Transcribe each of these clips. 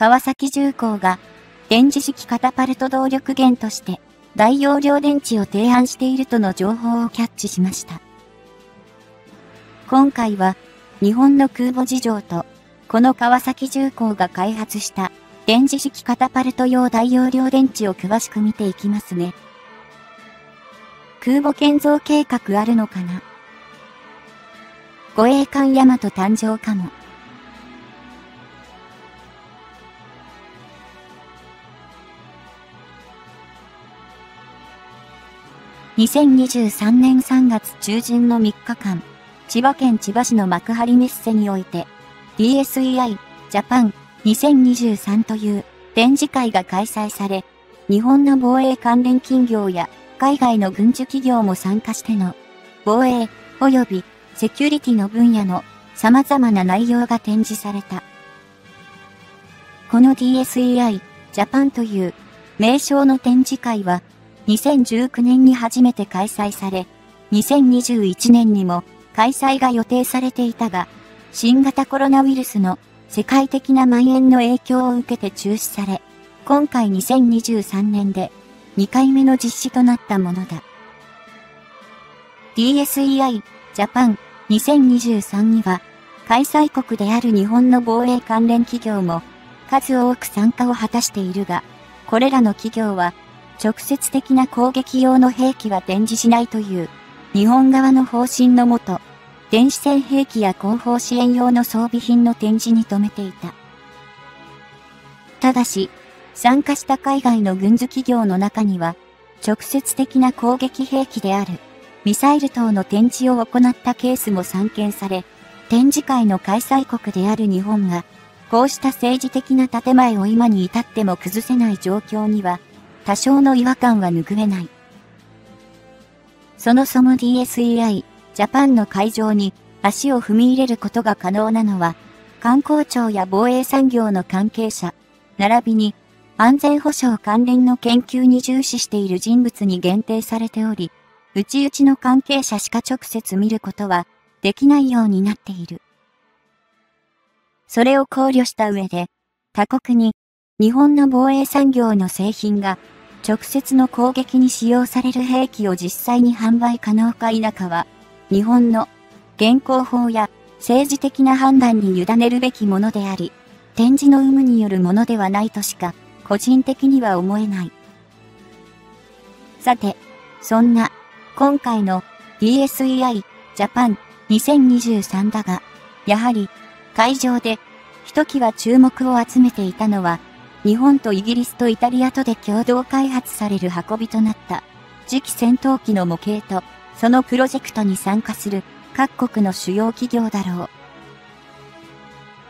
川崎重工が電磁式カタパルト動力源として大容量電池を提案しているとの情報をキャッチしました。今回は日本の空母事情とこの川崎重工が開発した電磁式カタパルト用大容量電池を詳しく見ていきますね。空母建造計画あるのかな？護衛艦ヤマト誕生かも。2023年3月中旬の3日間、千葉県千葉市の幕張メッセにおいて、DSEI ジャパン2023という展示会が開催され、日本の防衛関連企業や海外の軍需企業も参加しての防衛及びセキュリティの分野の様々な内容が展示された。この DSEI ジャパンという名称の展示会は2019年に初めて開催され、2021年にも開催が予定されていたが、新型コロナウイルスの世界的な蔓延の影響を受けて中止され、今回2023年で2回目の実施となったものだ。DSEI ジャパン2023には、開催国である日本の防衛関連企業も数多く参加を果たしているが、これらの企業は直接的な攻撃用の兵器は展示しないという日本側の方針のもと、電子戦兵器や後方支援用の装備品の展示に留めていた。ただし、参加した海外の軍需企業の中には、直接的な攻撃兵器である、ミサイル等の展示を行ったケースも散見され、展示会の開催国である日本が、こうした政治的な建前を今に至っても崩せない状況には、多少の違和感は拭えない。そのその DSEI、ジャパンの会場に足を踏み入れることが可能なのは、観光庁や防衛産業の関係者、並びに安全保障関連の研究に重視している人物に限定されており、内々の関係者しか直接見ることはできないようになっている。それを考慮した上で、他国に日本の防衛産業の製品が直接の攻撃に使用される兵器を実際に販売可能か否かは、日本の現行法や政治的な判断に委ねるべきものであり、展示の有無によるものではないとしか、個人的には思えない。さて、そんな今回の DSEI ジャパン2023だが、やはり会場でひときわ注目を集めていたのは、日本とイギリスとイタリアとで共同開発される運びとなった次期戦闘機の模型と、そのプロジェクトに参加する各国の主要企業だろう。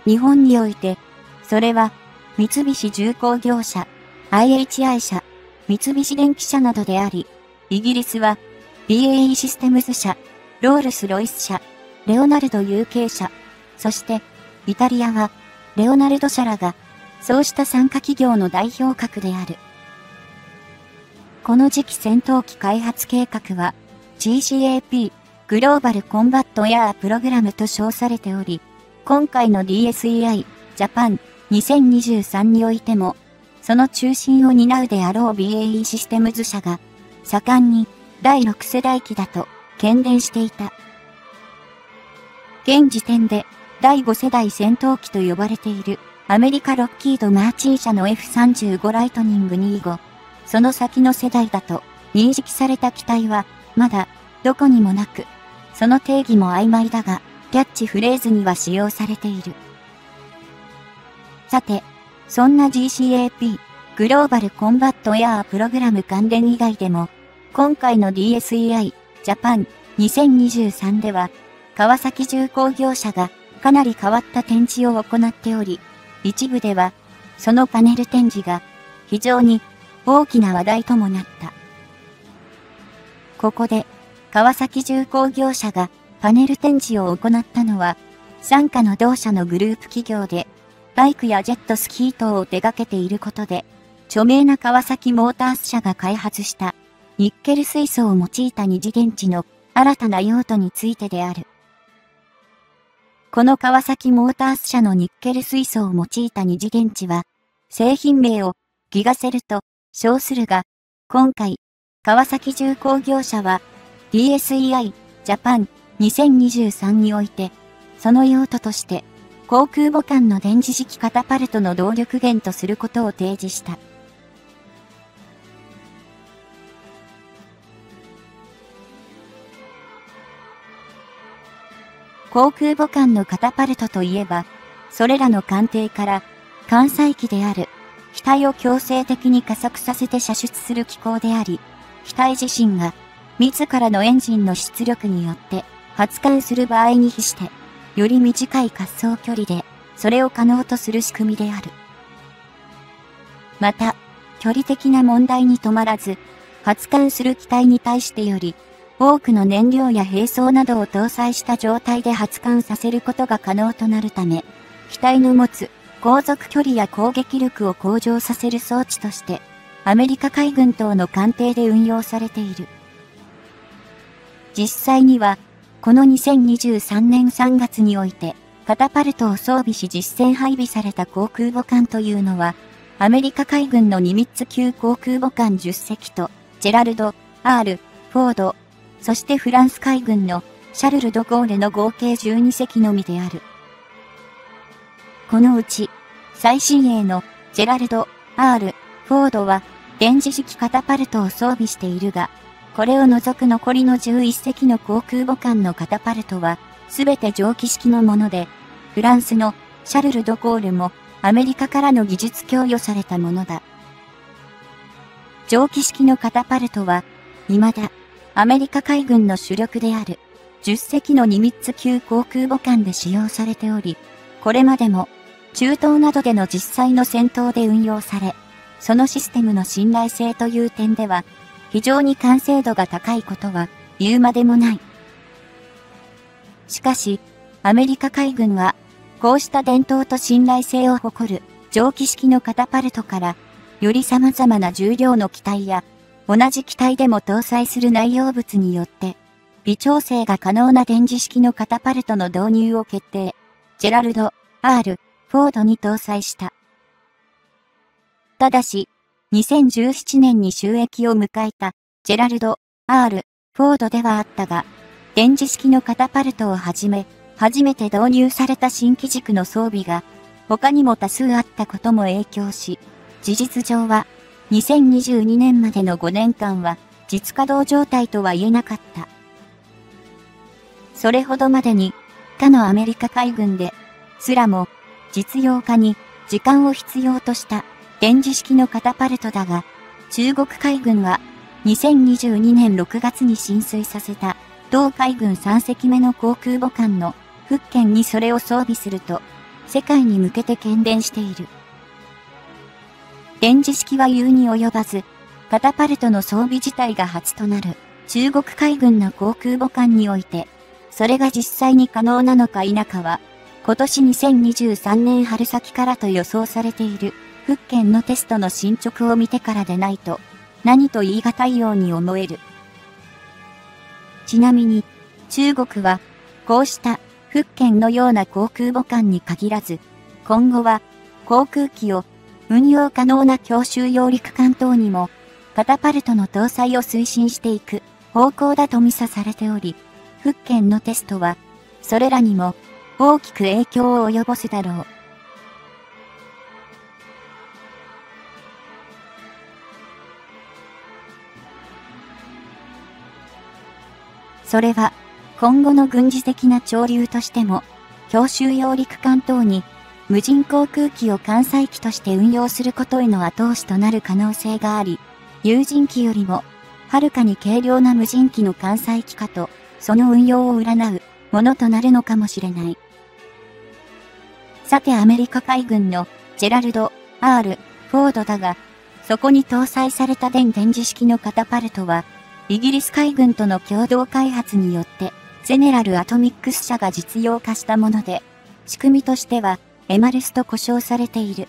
日本において、それは三菱重工業者、IHI 社、三菱電機社などであり、イギリスは BAE システムズ社、ロールス・ロイス社、レオナルド UK 社、そしてイタリアはレオナルド社らがそうした参加企業の代表格である。この次期戦闘機開発計画は GCAP グローバルコンバットエアープログラムと称されており、今回の DSEI ジャパン2023においても、その中心を担うであろう BAE システムズ社が盛んに第6世代機だと懸念していた。現時点で第5世代戦闘機と呼ばれているアメリカロッキード・マーチー社の F35 ライトニング25、その先の世代だと認識された機体はまだどこにもなく、その定義も曖昧だが、キャッチフレーズには使用されている。さて、そんな GCAP、グローバルコンバットエアープログラム関連以外でも、今回の DSEI ジャパン2023では、川崎重工業者がかなり変わった展示を行っており、一部では、そのパネル展示が非常に大きな話題ともなった。ここで、川崎重工業者がパネル展示を行ったのは、傘下の同社のグループ企業で、バイクやジェットスキー等を手掛けていることで、著名な川崎モータース社が開発したニッケル水素を用いた二次電池の新たな用途についてである。この川崎モータース社のニッケル水素を用いた二次電池は、製品名をギガセルと称するが、今回、川崎重工業者は DSEI ジャパン2023において、その用途として、航空母艦の電磁式カタパルトの動力源とすることを提示した。航空母艦のカタパルトといえば、それらの艦艇から艦載機である機体を強制的に加速させて射出する機構であり、機体自身が自らのエンジンの出力によって発艦する場合に比して、より短い滑走距離でそれを可能とする仕組みである。また、距離的な問題に止まらず、発艦する機体に対してより多くの燃料や兵装などを搭載した状態で発艦させることが可能となるため、機体の持つ航続距離や攻撃力を向上させる装置として、アメリカ海軍等の艦艇で運用されている。実際には、この2023年3月において、カタパルトを装備し実戦配備された航空母艦というのは、アメリカ海軍のニミッツ級航空母艦10隻と、ジェラルド、R、フォード、そしてフランス海軍のシャルル・ド・ゴーレの合計12隻のみである。このうち、最新鋭のジェラルド、R、フォードは電磁式カタパルトを装備しているが、これを除く残りの11隻の航空母艦のカタパルトは、すべて蒸気式のもので、フランスのシャルル・ド・ゴールもアメリカからの技術供与されたものだ。蒸気式のカタパルトは、未だアメリカ海軍の主力である10隻のニミッツ級航空母艦で使用されており、これまでも中東などでの実際の戦闘で運用され、そのシステムの信頼性という点では、非常に完成度が高いことは言うまでもない。しかし、アメリカ海軍は、こうした伝統と信頼性を誇る蒸気式のカタパルトから、より様々な重量の機体や同じ機体でも搭載する内容物によって、微調整が可能な電磁式のカタパルトの導入を決定。ジェラルド、R、フォードに搭載した。ただし、2017年に収益を迎えた、ジェラルド、R、フォードではあったが、電磁式のカタパルトをはじめ、初めて導入された新機軸の装備が、他にも多数あったことも影響し、事実上は2022年までの5年間は実稼働状態とは言えなかった。それほどまでに他のアメリカ海軍ですらも実用化に時間を必要とした電磁式のカタパルトだが、中国海軍は2022年6月に浸水させた同海軍3隻目の航空母艦の福建にそれを装備すると世界に向けて懸伝している。電磁式は言うに及ばず、カタパルトの装備自体が初となる中国海軍の航空母艦において、それが実際に可能なのか否かは、今年2023年春先からと予想されている福建のテストの進捗を見てからでないと、何と言い難いように思える。ちなみに、中国は、こうした福建のような航空母艦に限らず、今後は航空機を運用可能な強襲揚陸艦等にも、カタパルトの搭載を推進していく方向だと見さされており、福建のテストは、それらにも大きく影響を及ぼすだろう。それは、今後の軍事的な潮流としても、強襲揚陸艦等に無人航空機を艦載機として運用することへの後押しとなる可能性があり、有人機よりも、はるかに軽量な無人機の艦載機化と、その運用を占うものとなるのかもしれない。さてアメリカ海軍のジェラルド、R、フォードだが、そこに搭載された電電磁式のカタパルトは、イギリス海軍との共同開発によって、ゼネラルアトミックス社が実用化したもので、仕組みとしては、エマルスと呼称されている。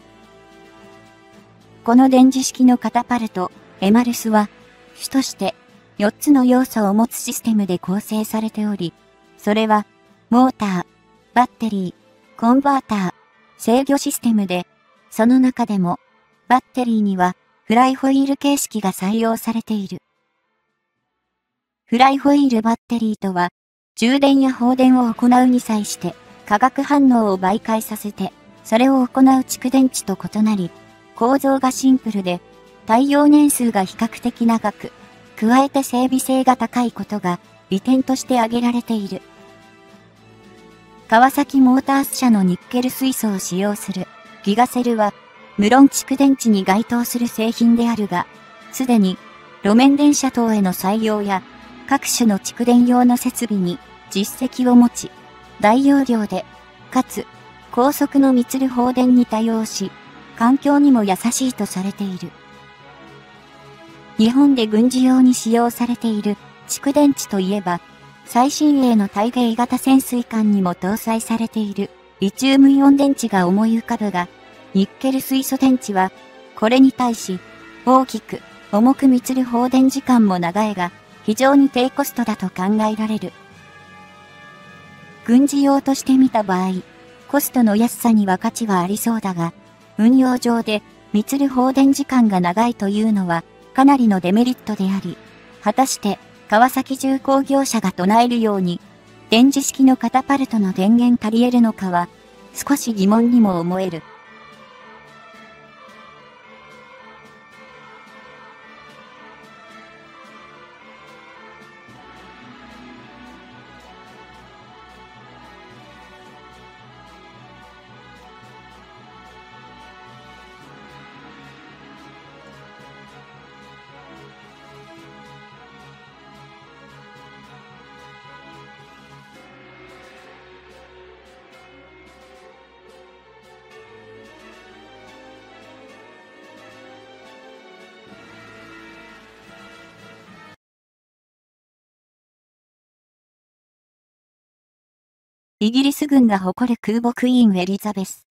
この電磁式のカタパルト、エマルスは、主として4つの要素を持つシステムで構成されており、それは、モーター、バッテリー、コンバーター、制御システムで、その中でもバッテリーにはフライホイール形式が採用されている。フライホイールバッテリーとは、充電や放電を行うに際して、化学反応を媒介させて、それを行う蓄電池と異なり、構造がシンプルで、耐用年数が比較的長く、加えて整備性が高いことが利点として挙げられている。川崎モータース社のニッケル水素を使用するギガセルは、無論蓄電池に該当する製品であるが、すでに路面電車等への採用や各種の蓄電用の設備に実績を持ち、大容量で、かつ高速の密る放電に対応し、環境にも優しいとされている。日本で軍事用に使用されている蓄電池といえば、最新鋭の対米型潜水艦にも搭載されているリチウムイオン電池が思い浮かぶが、ニッケル水素電池は、これに対し、大きく、重く密る放電時間も長いが、非常に低コストだと考えられる。軍事用として見た場合、コストの安さには価値はありそうだが、運用上で、密る放電時間が長いというのは、かなりのデメリットであり、果たして、川崎重工業者が唱えるように、電磁式のカタパルトの電源足り得るのかは、少し疑問にも思える。イギリス軍が誇る空母クイーンエリザベス。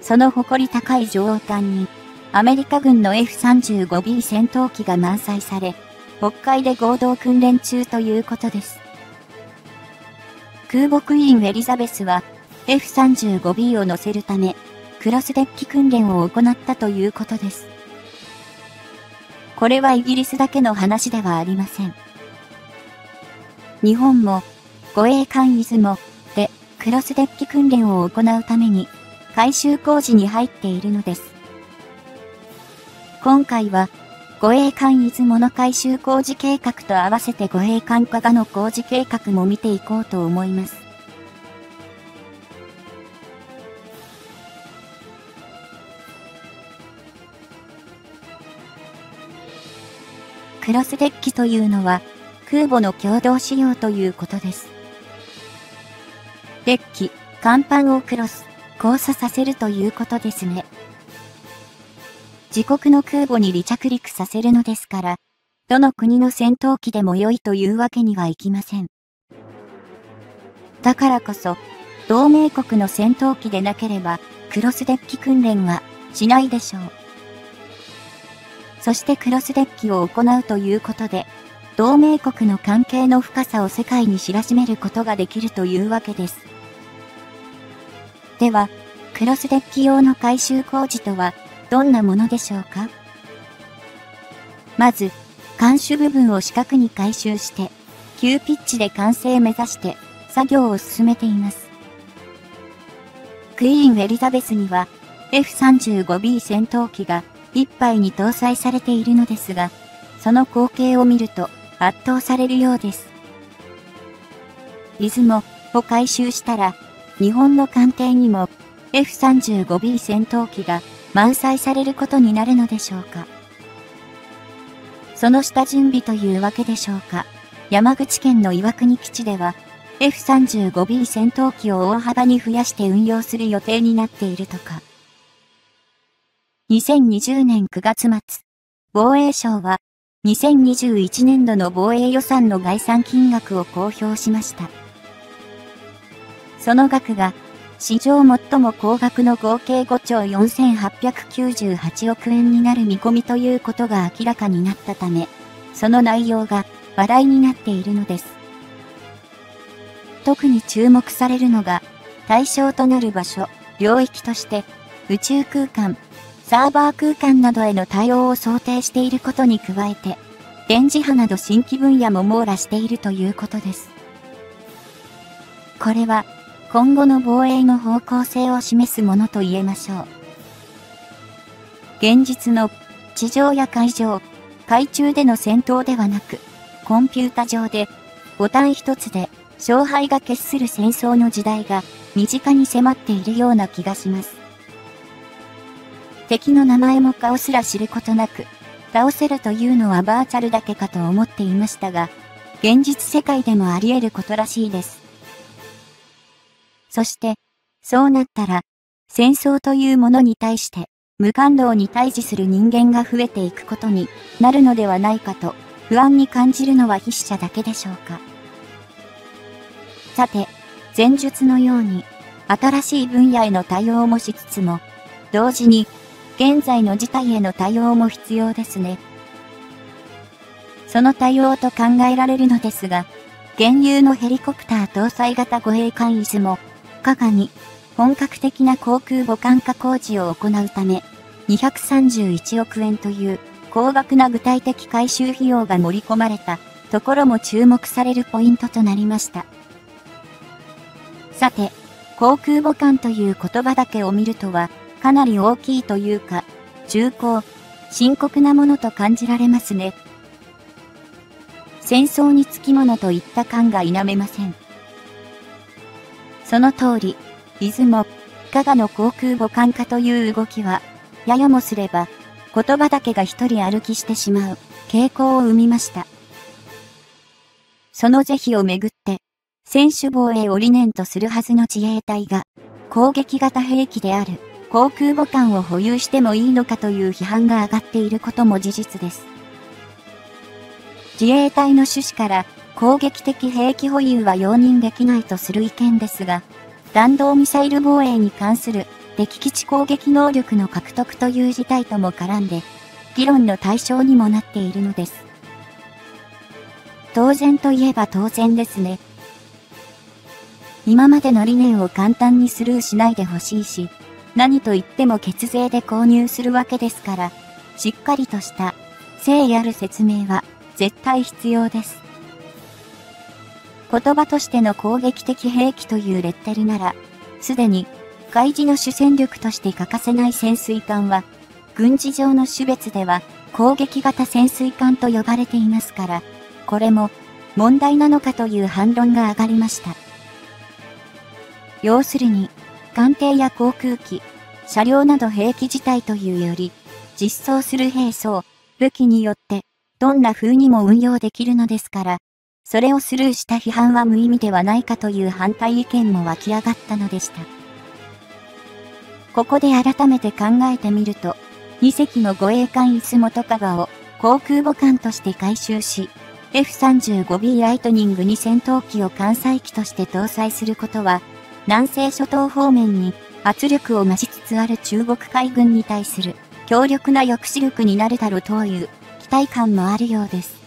その誇り高い女王艦に、アメリカ軍の F35B 戦闘機が満載され、北海で合同訓練中ということです。空母クイーンエリザベスは、F35B を乗せるため、クロスデッキ訓練を行ったということです。これはイギリスだけの話ではありません。日本も護衛艦出雲でクロスデッキ訓練を行うために改修工事に入っているのです。今回は護衛艦出雲の改修工事計画と合わせて護衛艦加賀の工事計画も見ていこうと思います。クロスデッキというのは空母の共同使用ということです。デッキ、甲板をクロス、交差させるということですね。自国の空母に離着陸させるのですから、どの国の戦闘機でも良いというわけにはいきません。だからこそ、同盟国の戦闘機でなければ、クロスデッキ訓練はしないでしょう。そしてクロスデッキを行うということで、同盟国の関係の深さを世界に知らしめることができるというわけです。では、クロスデッキ用の改修工事とはどんなものでしょうか？まず、監視部分を四角に改修して、急ピッチで完成目指して作業を進めています。クイーンエリザベスには F35B 戦闘機が一杯に搭載されているのですが、その光景を見ると圧倒されるようです。出雲を回収したら日本の艦艇にも F35B 戦闘機が満載されることになるのでしょうか。その下準備というわけでしょうか。山口県の岩国基地では F35B 戦闘機を大幅に増やして運用する予定になっているとか。2020年9月末、防衛省は2021年度の防衛予算の概算金額を公表しました。その額が、史上最も高額の合計5兆4898億円になる見込みということが明らかになったため、その内容が話題になっているのです。特に注目されるのが、対象となる場所、領域として、宇宙空間、サーバー空間などへの対応を想定していることに加えて、電磁波など新規分野も網羅しているということです。これは、今後の防衛の方向性を示すものと言えましょう。現実の地上や海上、海中での戦闘ではなく、コンピュータ上でボタン一つで勝敗が決する戦争の時代が身近に迫っているような気がします。敵の名前も顔すら知ることなく、倒せるというのはバーチャルだけかと思っていましたが、現実世界でもあり得ることらしいです。そして、そうなったら、戦争というものに対して、無感動に対峙する人間が増えていくことになるのではないかと、不安に感じるのは筆者だけでしょうか。さて、前述のように、新しい分野への対応もしつつも、同時に現在の事態への対応も必要ですね。その対応と考えられるのですが、現有のヘリコプター搭載型護衛艦出雲、加賀に本格的な航空母艦化工事を行うため、231億円という高額な具体的回収費用が盛り込まれたところも注目されるポイントとなりました。さて、航空母艦という言葉だけを見るとは、かなり大きいというか、重厚、深刻なものと感じられますね。戦争につきものといった感が否めません。その通り、出雲、加賀の航空母艦化という動きは、ややもすれば、言葉だけが一人歩きしてしまう傾向を生みました。その是非をめぐって、専守防衛を理念とするはずの自衛隊が、攻撃型兵器である航空母艦を保有してもいいのかという批判が上がっていることも事実です。自衛隊の趣旨から攻撃的兵器保有は容認できないとする意見ですが、弾道ミサイル防衛に関する敵基地攻撃能力の獲得という事態とも絡んで、議論の対象にもなっているのです。当然といえば当然ですね。今までの理念を簡単にスルーしないでほしいし、何と言っても血税で購入するわけですから、しっかりとした誠意ある説明は絶対必要です。言葉としての攻撃的兵器というレッテルなら、すでに海事の主戦力として欠かせない潜水艦は、軍事上の種別では攻撃型潜水艦と呼ばれていますから、これも問題なのかという反論が上がりました。要するに、艦艇や航空機、車両など兵器自体というより、実装する兵装、武器によって、どんな風にも運用できるのですから、それをスルーした批判は無意味ではないかという反対意見も湧き上がったのでした。ここで改めて考えてみると、2隻の護衛艦出雲とかがを航空母艦として回収し、F35B ライトニングに戦闘機を艦載機として搭載することは、南西諸島方面に圧力を増しつつある中国海軍に対する強力な抑止力になるだろうという期待感もあるようです。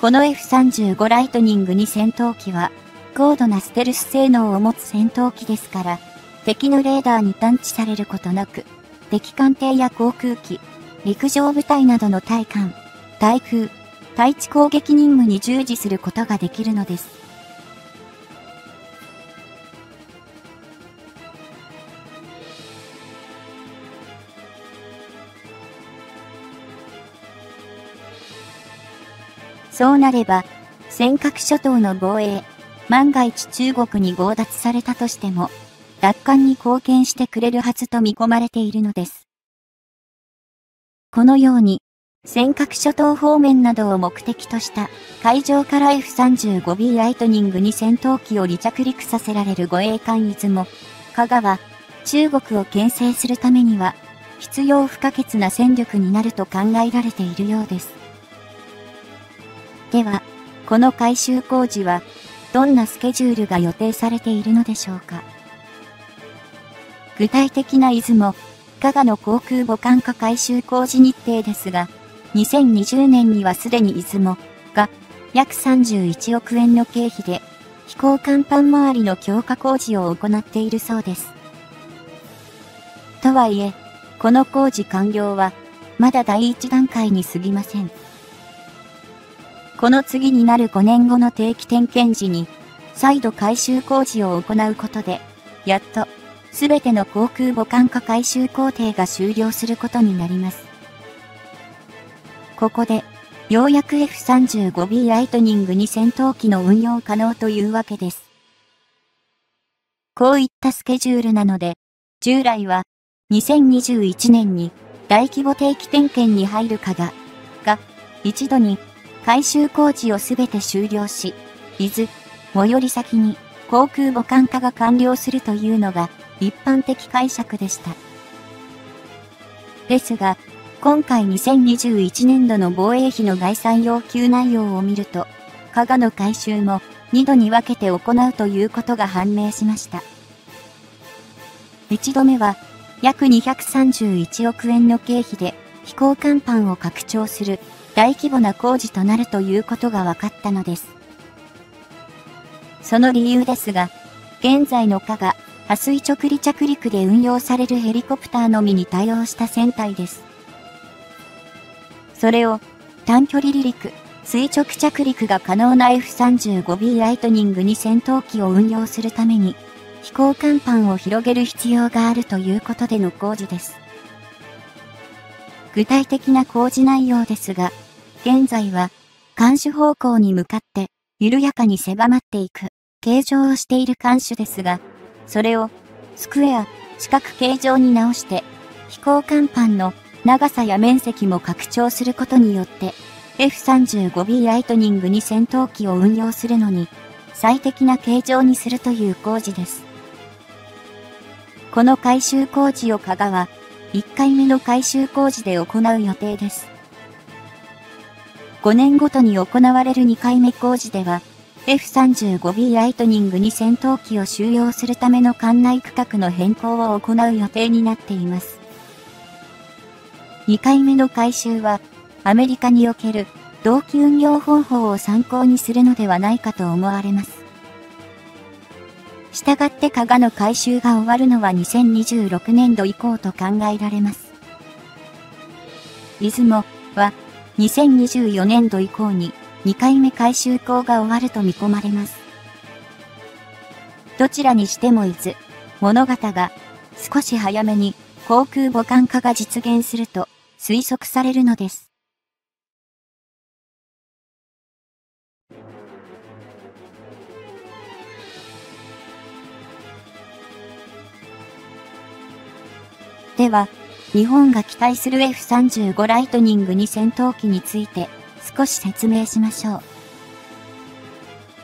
この F35 ライトニング2戦闘機は高度なステルス性能を持つ戦闘機ですから、敵のレーダーに探知されることなく、敵艦艇や航空機、陸上部隊などの対艦、対空、対地攻撃任務に従事することができるのです。そうなれば、尖閣諸島の防衛、万が一中国に強奪されたとしても、奪還に貢献してくれるはずと見込まれているのです。このように、尖閣諸島方面などを目的とした海上から F35B ライトニングに戦闘機を離着陸させられる護衛艦出雲、香川、中国を牽制するためには必要不可欠な戦力になると考えられているようです。では、この改修工事は、どんなスケジュールが予定されているのでしょうか？具体的な出雲、加賀の航空母艦化改修工事日程ですが、2020年にはすでに出雲が約31億円の経費で飛行甲板周りの強化工事を行っているそうです。とはいえ、この工事完了は、まだ第一段階に過ぎません。この次になる5年後の定期点検時に、再度改修工事を行うことで、やっと、すべての航空母艦化改修工程が終了することになります。ここで、ようやく F35B ライトニングに戦闘機の運用可能というわけです。こういったスケジュールなので、従来は2021年に大規模定期点検に入るかが、が、一度に改修工事をすべて終了し、伊豆、最寄り先に航空母艦化が完了するというのが一般的解釈でした。ですが、今回2021年度の防衛費の概算要求内容を見ると、加賀の改修も2度に分けて行うということが判明しました。1度目は、約231億円の経費で飛行甲板を拡張する大規模な工事となるということが分かったのです。その理由ですが、現在の加賀、破水直離着陸で運用されるヘリコプターのみに対応した船体です。それを短距離離陸、垂直着陸が可能な F35B ライトニングに戦闘機を運用するために、飛行甲板を広げる必要があるということでの工事です。具体的な工事内容ですが、現在は、監視方向に向かって、緩やかに狭まっていく、形状をしている監視ですが、それを、スクエア、四角形状に直して、飛行甲板の長さや面積も拡張することによって、F35B ライトニングに戦闘機を運用するのに、最適な形状にするという工事です。この改修工事を加賀、1回目の改修工事で行う予定です。5年ごとに行われる2回目工事では、F35B ライトニングに戦闘機を収容するための館内区画の変更を行う予定になっています。2回目の改修は、アメリカにおける同期運用方法を参考にするのではないかと思われます。したがって加賀の回収が終わるのは2026年度以降と考えられます。出雲は2024年度以降に2回目回収工が終わると見込まれます。どちらにしても伊豆、物語が少し早めに航空母艦化が実現すると推測されるのです。では、日本が期待する F35 ライトニング2戦闘機について少し説明しましょう。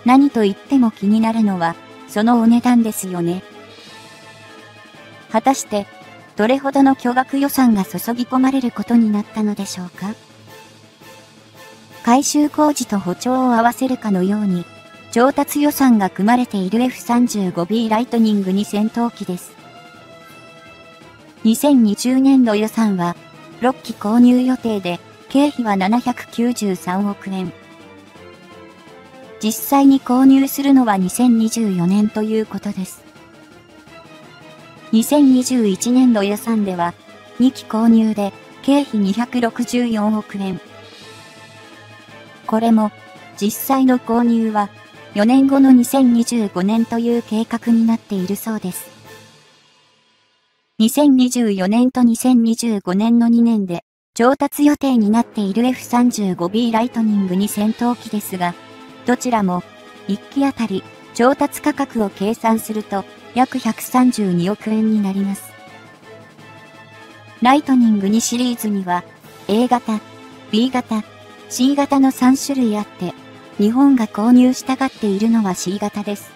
何と言っても気になるのは、そのお値段ですよね。果たして、どれほどの巨額予算が注ぎ込まれることになったのでしょうか改修工事と補聴を合わせるかのように、調達予算が組まれている F35B ライトニング2戦闘機です。2020年度予算は、6機購入予定で、経費は793億円。実際に購入するのは2024年ということです。2021年度予算では、2機購入で、経費264億円。これも、実際の購入は、4年後の2025年という計画になっているそうです。2024年と2025年の2年で調達予定になっている F35B ライトニングに戦闘機ですが、どちらも1機あたり調達価格を計算すると約132億円になります。ライトニング2シリーズには A 型、B 型、C 型の3種類あって、日本が購入したがっているのは C 型です。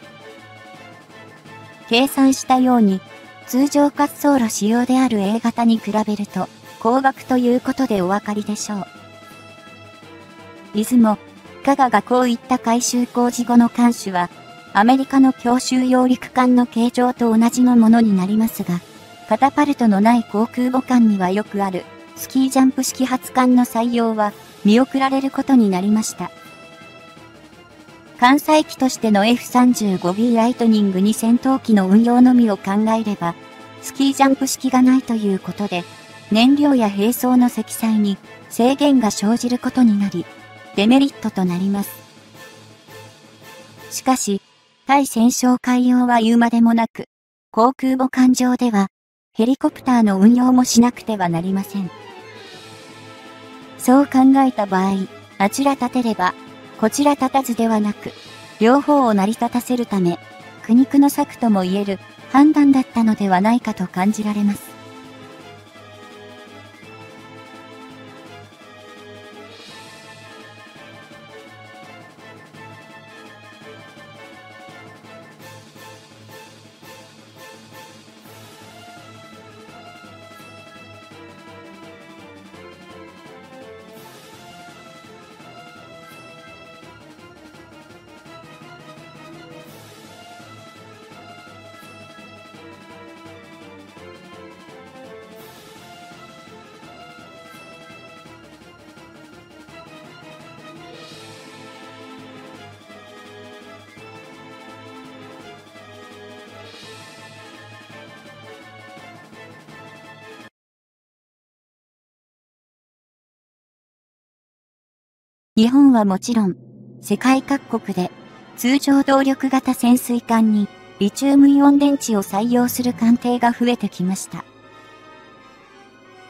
計算したように通常滑走路仕様である A 型に比べると、高額ということでお分かりでしょう。出雲、加賀がこういった改修工事後の監視は、アメリカの強襲揚陸艦の形状と同じのものになりますが、カタパルトのない航空母艦にはよくある、スキージャンプ式発艦の採用は見送られることになりました。関西機としての F35B ライトニングに戦闘機の運用のみを考えれば、スキージャンプ式がないということで、燃料や並走の積載に制限が生じることになり、デメリットとなります。しかし、対戦勝海洋は言うまでもなく、航空母艦上では、ヘリコプターの運用もしなくてはなりません。そう考えた場合、あちら立てれば、こちら立たずではなく、両方を成り立たせるため、苦肉の策とも言える判断だったのではないかと感じられます。日本はもちろん、世界各国で通常動力型潜水艦にリチウムイオン電池を採用する艦艇が増えてきました。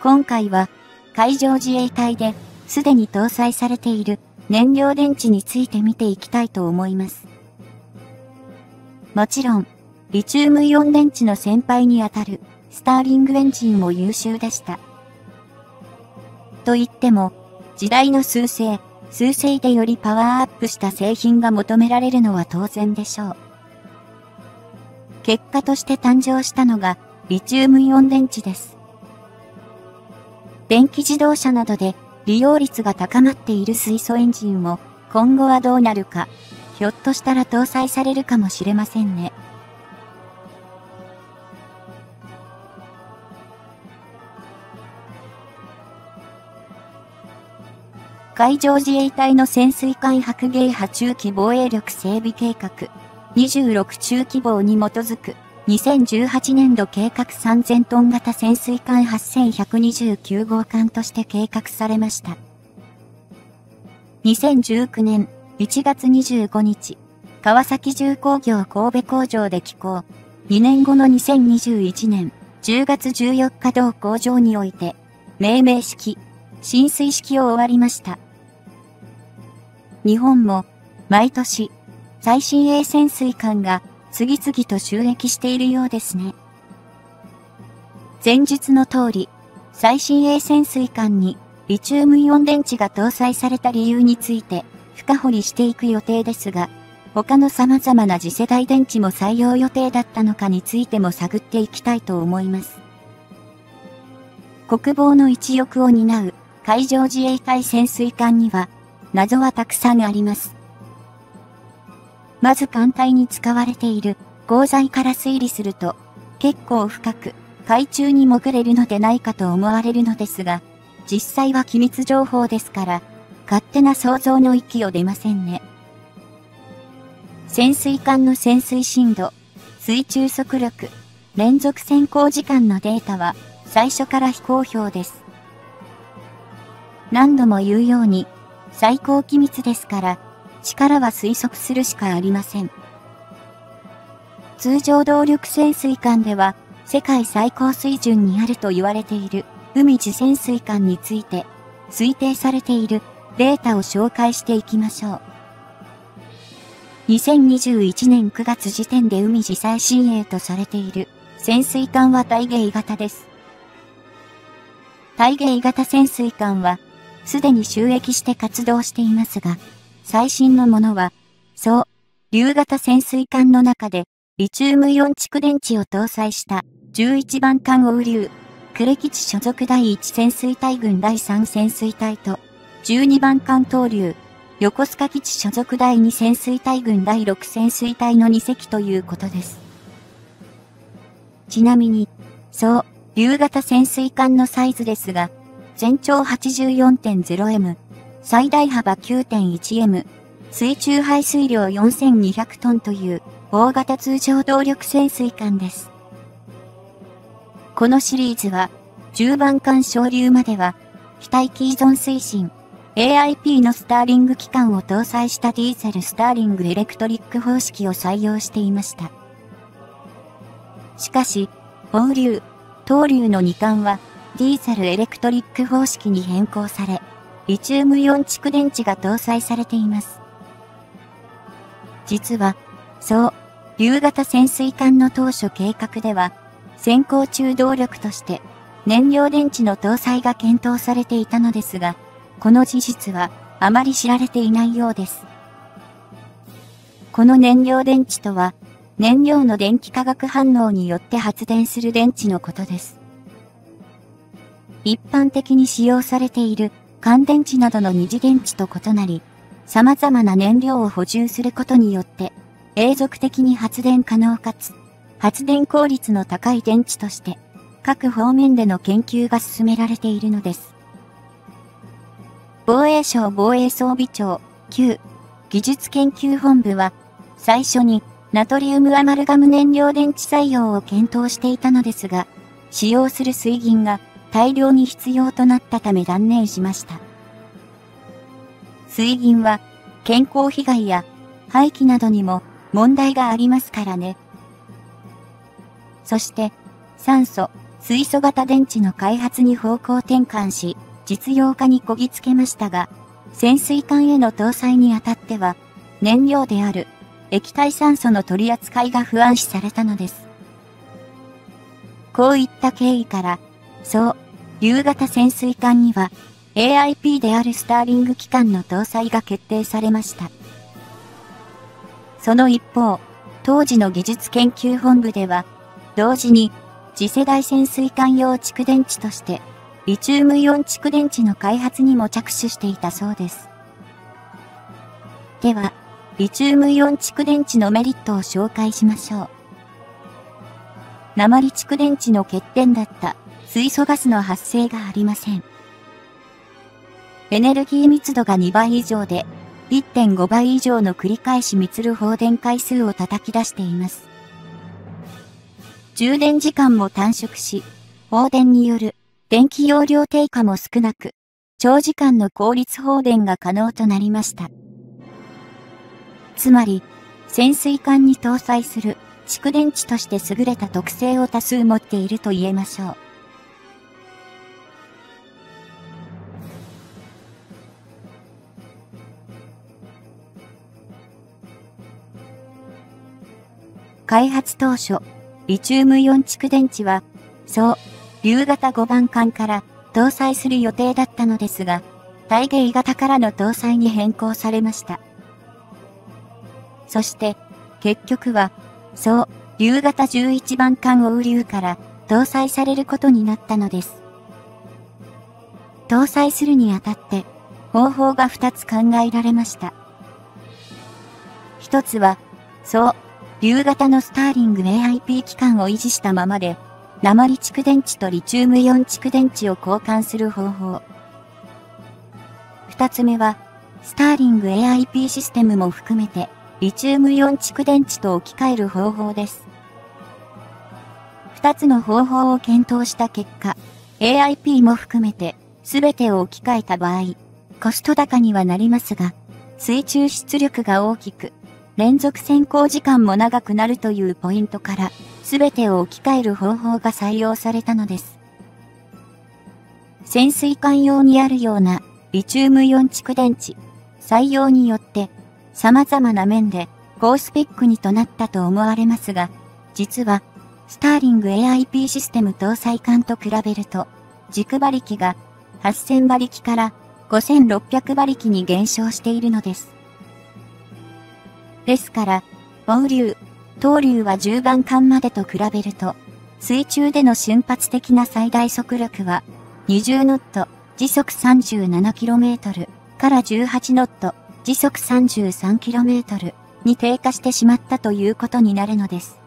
今回は海上自衛隊ですでに搭載されている燃料電池について見ていきたいと思います。もちろん、リチウムイオン電池の先輩にあたるスターリングエンジンも優秀でした。と言っても、時代の趨勢、数勢でよりパワーアップした製品が求められるのは当然でしょう。結果として誕生したのがリチウムイオン電池です。電気自動車などで利用率が高まっている水素エンジンも今後はどうなるか、ひょっとしたら搭載されるかもしれませんね。海上自衛隊の潜水艦白芸波中期防衛力整備計画26中規模に基づく2018年度計画3000トン型潜水艦8129号艦として計画されました。2019年1月25日、川崎重工業神戸工場で寄港。2年後の2021年10月14日同工場において、命名式、浸水式を終わりました。日本も毎年最新鋭潜水艦が次々と収益しているようですね。前述の通り、最新鋭潜水艦にリチウムイオン電池が搭載された理由について深掘りしていく予定ですが、他の様々な次世代電池も採用予定だったのかについても探っていきたいと思います。国防の一翼を担う海上自衛隊潜水艦には謎はたくさんあります。まず艦隊に使われている鋼材から推理すると、結構深く海中に潜れるのでないかと思われるのですが、実際は機密情報ですから、勝手な想像の域を出ませんね。潜水艦の潜水深度、水中速力、連続潜航時間のデータは最初から非公表です。何度も言うように、最高機密ですから、力は推測するしかありません。通常動力潜水艦では、世界最高水準にあると言われている海地潜水艦について、推定されているデータを紹介していきましょう。2021年9月時点で海地最新鋭とされている潜水艦は大芸型です。大芸型潜水艦はすでに収益して活動していますが、最新のものは、そう、竜型潜水艦の中で、リチウムイオン蓄電池を搭載した11番艦オウリュウ、呉基地所属第1潜水隊軍第3潜水隊と、12番艦東流、横須賀基地所属第2潜水隊軍第6潜水隊の2隻ということです。ちなみに、そう、竜型潜水艦のサイズですが、全長 84.0m、最大幅 9.1m、水中排水量4200トンという大型通常動力潜水艦です。このシリーズは10番艦昇流までは、非待機依存推進、AIP のスターリング機関を搭載したディーゼルスターリングエレクトリック方式を採用していました。しかし、放流、東流の2艦は、ディーゼルエレクトリック方式に変更され、リチウムイオン蓄電池が搭載されています。実は、そう、夕型潜水艦の当初計画では、先行中動力として燃料電池の搭載が検討されていたのですが、この事実はあまり知られていないようです。この燃料電池とは、燃料の電気化学反応によって発電する電池のことです。一般的に使用されている乾電池などの二次電池と異なり、様々な燃料を補充することによって、永続的に発電可能かつ、発電効率の高い電池として、各方面での研究が進められているのです。防衛省防衛装備庁旧技術研究本部は、最初にナトリウムアマルガム燃料電池採用を検討していたのですが、使用する水銀が大量に必要となったため断念しました。水銀は健康被害や廃棄などにも問題がありますからね。そして酸素、水素型電池の開発に方向転換し、実用化にこぎつけましたが、潜水艦への搭載にあたっては、燃料である液体酸素の取り扱いが不安視されたのです。こういった経緯から、そう、夕型潜水艦には AIP であるスターリング機関の搭載が決定されました。その一方、当時の技術研究本部では、同時に次世代潜水艦用蓄電池として、リチウムイオン蓄電池の開発にも着手していたそうです。では、リチウムイオン蓄電池のメリットを紹介しましょう。鉛蓄電池の欠点だった水素ガスの発生がありません。エネルギー密度が2倍以上で、1.5倍以上の繰り返し密る放電回数を叩き出しています。充電時間も短縮し、放電による電気容量低下も少なく、長時間の効率放電が可能となりました。つまり、潜水艦に搭載する蓄電池として優れた特性を多数持っていると言えましょう。開発当初、リチウムイオン蓄電池は、そう、夕型5番艦から搭載する予定だったのですが、大芸型からの搭載に変更されました。そして、結局は、そう、夕型11番艦欧流から搭載されることになったのです。搭載するにあたって、方法が2つ考えられました。一つは、そう、夕型のスターリング AIP 機関を維持したままで、鉛蓄電池とリチウムイオン蓄電池を交換する方法。二つ目は、スターリング AIP システムも含めて、リチウムイオン蓄電池と置き換える方法です。二つの方法を検討した結果、AIP も含めて、すべてを置き換えた場合、コスト高にはなりますが、水中出力が大きく、連続潜行時間も長くなるというポイントから、すべてを置き換える方法が採用されたのです。潜水艦用にあるようなリチウムイオン蓄電池、採用によって、様々な面で高スペックにとなったと思われますが、実は、スターリング AIP システム搭載艦と比べると、軸馬力が8000馬力から5600馬力に減少しているのです。ですから、本流、東流は10番艦までと比べると、水中での瞬発的な最大速力は、20ノット、時速 37km から18ノット、時速 33km に低下してしまったということになるのです。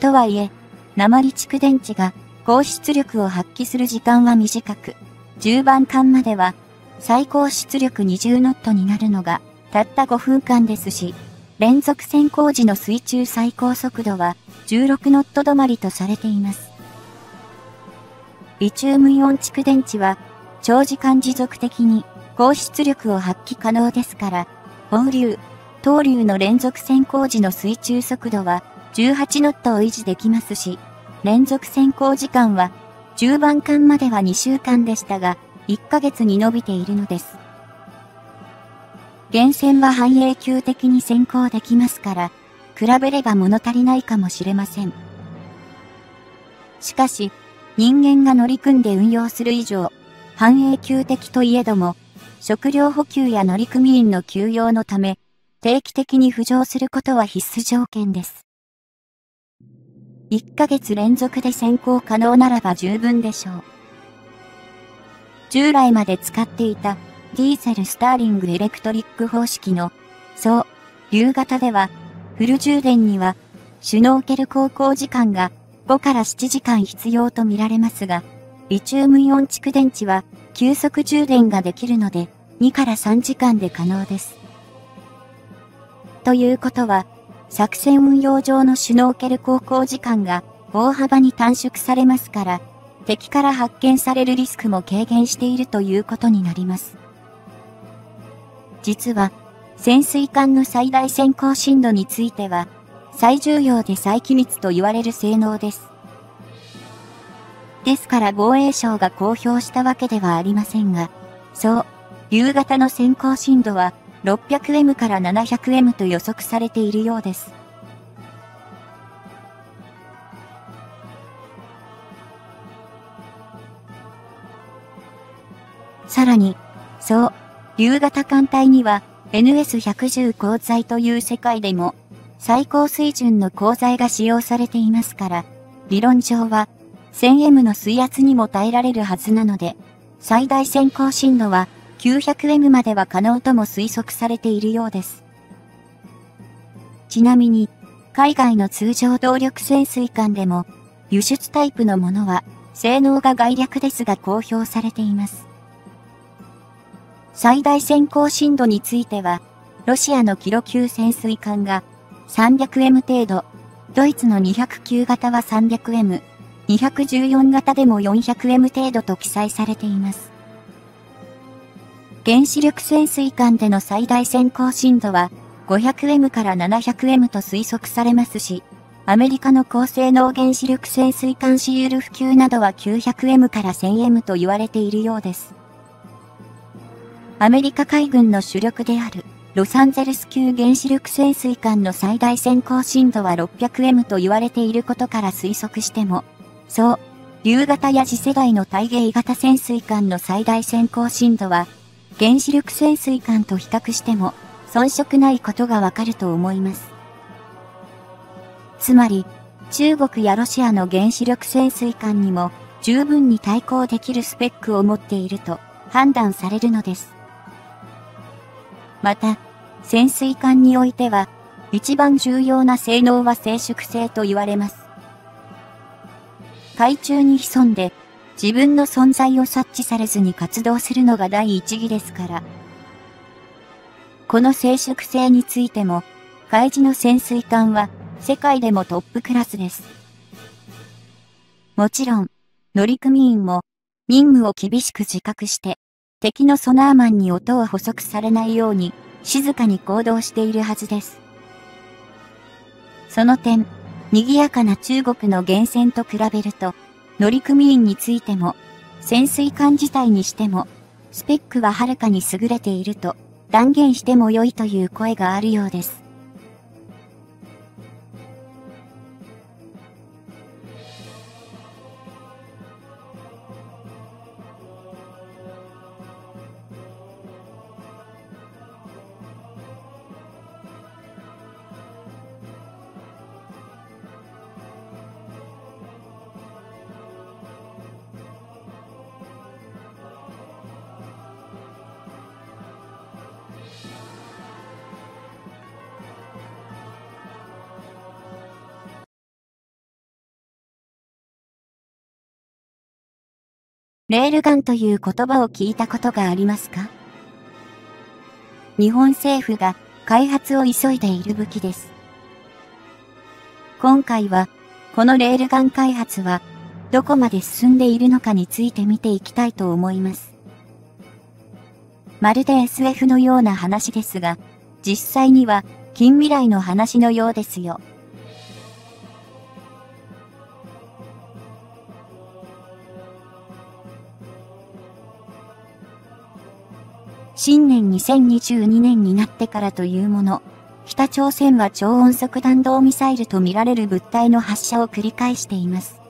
とはいえ、鉛蓄電池が高出力を発揮する時間は短く、10番艦までは最高出力20ノットになるのがたった5分間ですし、連続潜行時の水中最高速度は16ノット止まりとされています。リチウムイオン蓄電池は、長時間持続的に高出力を発揮可能ですから、放流、投流の連続潜行時の水中速度は18ノットを維持できますし、連続潜行時間は10番間までは2週間でしたが、1ヶ月に伸びているのです。源泉は半永久的に潜行できますから、比べれば物足りないかもしれません。しかし、人間が乗り組んで運用する以上、半永久的といえども、食料補給や乗組員の休養のため、定期的に浮上することは必須条件です。1ヶ月連続で先行可能ならば十分でしょう。従来まで使っていたディーゼルスターリングエレクトリック方式の、そう、夕方では、フル充電には、シュノーケル航行時間が5から7時間必要とみられますが、リチウムイオン蓄電池は急速充電ができるので、2から3時間で可能です。ということは、作戦運用上のシュノーケル航行時間が大幅に短縮されますから、敵から発見されるリスクも軽減しているということになります。実は、潜水艦の最大潜行深度については、最重要で最機密と言われる性能です。ですから防衛省が公表したわけではありませんが、そう、夕方の先行深度は 600M から 700M と予測されているようです。夕方艦隊には NS110 鋼材という世界でも最高水準の鋼材が使用されていますから、理論上は 1000M の水圧にも耐えられるはずなので、最大先行深度は 900M までは可能とも推測されているようです。ちなみに、海外の通常動力潜水艦でも、輸出タイプのものは、性能が概略ですが公表されています。最大先行深度については、ロシアのキロ級潜水艦が 300M 程度、ドイツの209型は 300M、214型でも 400M 程度と記載されています。原子力潜水艦での最大先行深度は 500M から 700M と推測されますし、アメリカの高性能原子力潜水艦シール普及などは 900M から 1000M と言われているようです。アメリカ海軍の主力であるロサンゼルス級原子力潜水艦の最大先行深度は 600M と言われていることから推測しても、そう、竜型や次世代の体芸型潜水艦の最大先行深度は、原子力潜水艦と比較しても、遜色ないことがわかると思います。つまり、中国やロシアの原子力潜水艦にも十分に対抗できるスペックを持っていると判断されるのです。また、潜水艦においては、一番重要な性能は静粛性と言われます。海中に潜んで、自分の存在を察知されずに活動するのが第一義ですから。この静粛性についても、海事の潜水艦は世界でもトップクラスです。もちろん、乗組員も任務を厳しく自覚して敵のソナーマンに音を捕捉されないように静かに行動しているはずです。その点、賑やかな中国の源泉と比べると、乗組員についても、潜水艦自体にしても、スペックははるかに優れていると断言しても良いという声があるようです。レールガンという言葉を聞いたことがありますか？日本政府が開発を急いでいる武器です。今回は、このレールガン開発は、どこまで進んでいるのかについて見ていきたいと思います。まるで SF のような話ですが、実際には近未来の話のようですよ。新年2022年になってからというもの、北朝鮮は超音速弾道ミサイルとみられる物体の発射を繰り返しています。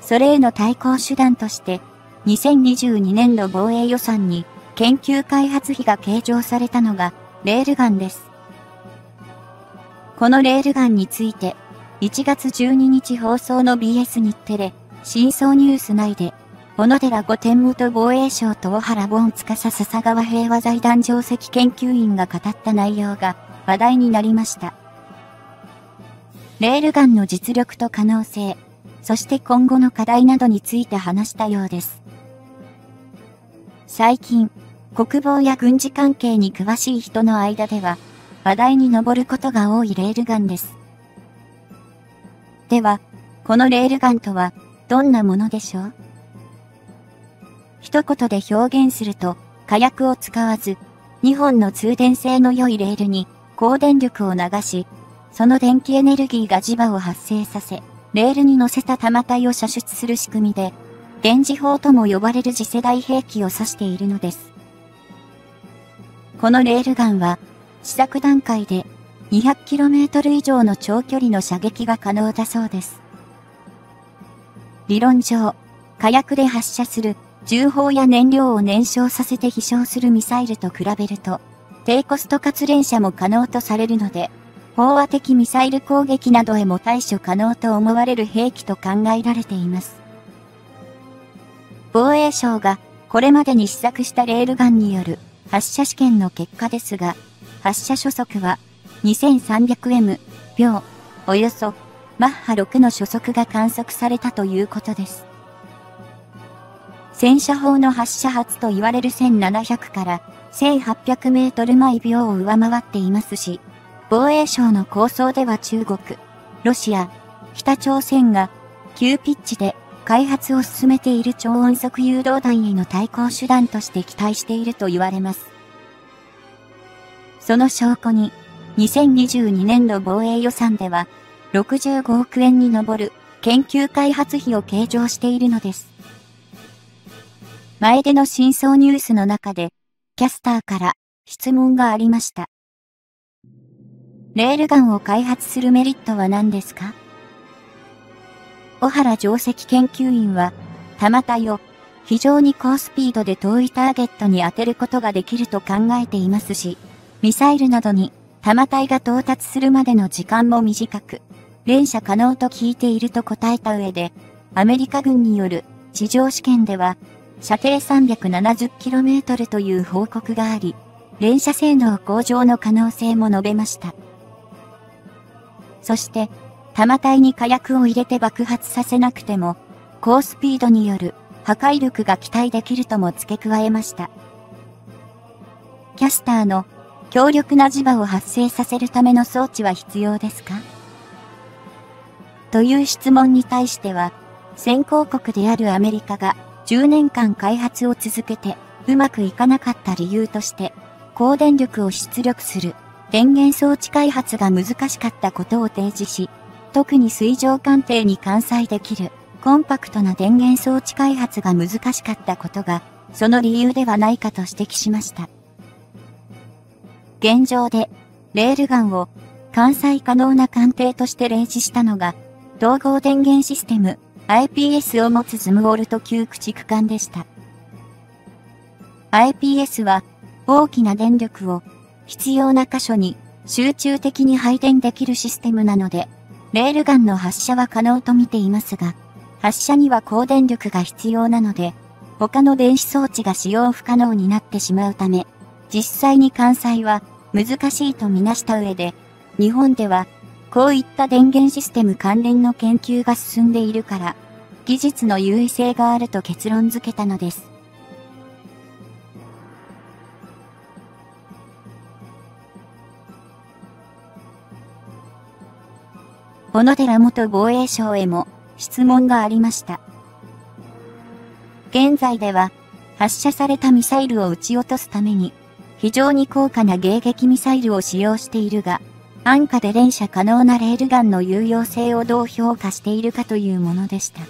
それへの対抗手段として、2022年度防衛予算に研究開発費が計上されたのがレールガンです。このレールガンについて、1月12日放送の BS 日テレ、真相ニュース内で、小野寺御天元防衛省と小原盆司笹川平和財団上席研究員が語った内容が話題になりました。レールガンの実力と可能性、そして今後の課題などについて話したようです。最近、国防や軍事関係に詳しい人の間では、話題に上ることが多いレールガンです。では、このレールガンとは、どんなものでしょう？一言で表現すると、火薬を使わず、2本の通電性の良いレールに高電力を流し、その電気エネルギーが磁場を発生させ、レールに乗せた弾体を射出する仕組みで、電磁砲とも呼ばれる次世代兵器を指しているのです。このレールガンは、試作段階で 200km 以上の長距離の射撃が可能だそうです。理論上、火薬で発射する重砲や燃料を燃焼させて飛翔するミサイルと比べると、低コストかつ連射も可能とされるので、飽和的ミサイル攻撃などへも対処可能と思われる兵器と考えられています。防衛省がこれまでに試作したレールガンによる発射試験の結果ですが、発射初速は 2300m 秒、およそマッハ6の初速が観測されたということです。戦車砲の発射発と言われる1700から1800メートル毎秒を上回っていますし、防衛省の構想では中国、ロシア、北朝鮮が急ピッチで開発を進めている超音速誘導弾への対抗手段として期待していると言われます。その証拠に、2022年度防衛予算では65億円に上る研究開発費を計上しているのです。前での真相ニュースの中で、キャスターから質問がありました。レールガンを開発するメリットは何ですか？小原定石研究員は、弾体を非常に高スピードで遠いターゲットに当てることができると考えていますし、ミサイルなどに弾体が到達するまでの時間も短く、連射可能と聞いていると答えた上で、アメリカ軍による地上試験では、射程 370km という報告があり、連射性能向上の可能性も述べました。そして、弾体に火薬を入れて爆発させなくても、高スピードによる破壊力が期待できるとも付け加えました。キャスターの強力な磁場を発生させるための装置は必要ですか？という質問に対しては、先行国であるアメリカが10年間開発を続けてうまくいかなかった理由として、高電力を出力する電源装置開発が難しかったことを提示し、特に水上艦艇に艦載できるコンパクトな電源装置開発が難しかったことが、その理由ではないかと指摘しました。現状で、レールガンを艦載可能な艦艇として例示したのが、統合電源システム iPS を持つズムウォルト級駆逐艦でした。iPS は大きな電力を必要な箇所に集中的に配電できるシステムなので、レールガンの発射は可能と見ていますが、発射には高電力が必要なので、他の電子装置が使用不可能になってしまうため、実際に艦載は難しいとみなした上で、日本ではこういった電源システム関連の研究が進んでいるから、技術の優位性があると結論付けたのです。小野寺元防衛省へも質問がありました。現在では、発射されたミサイルを撃ち落とすために、非常に高価な迎撃ミサイルを使用しているが、安価で連射可能なレールガンの有用性をどう評価しているかというものでした。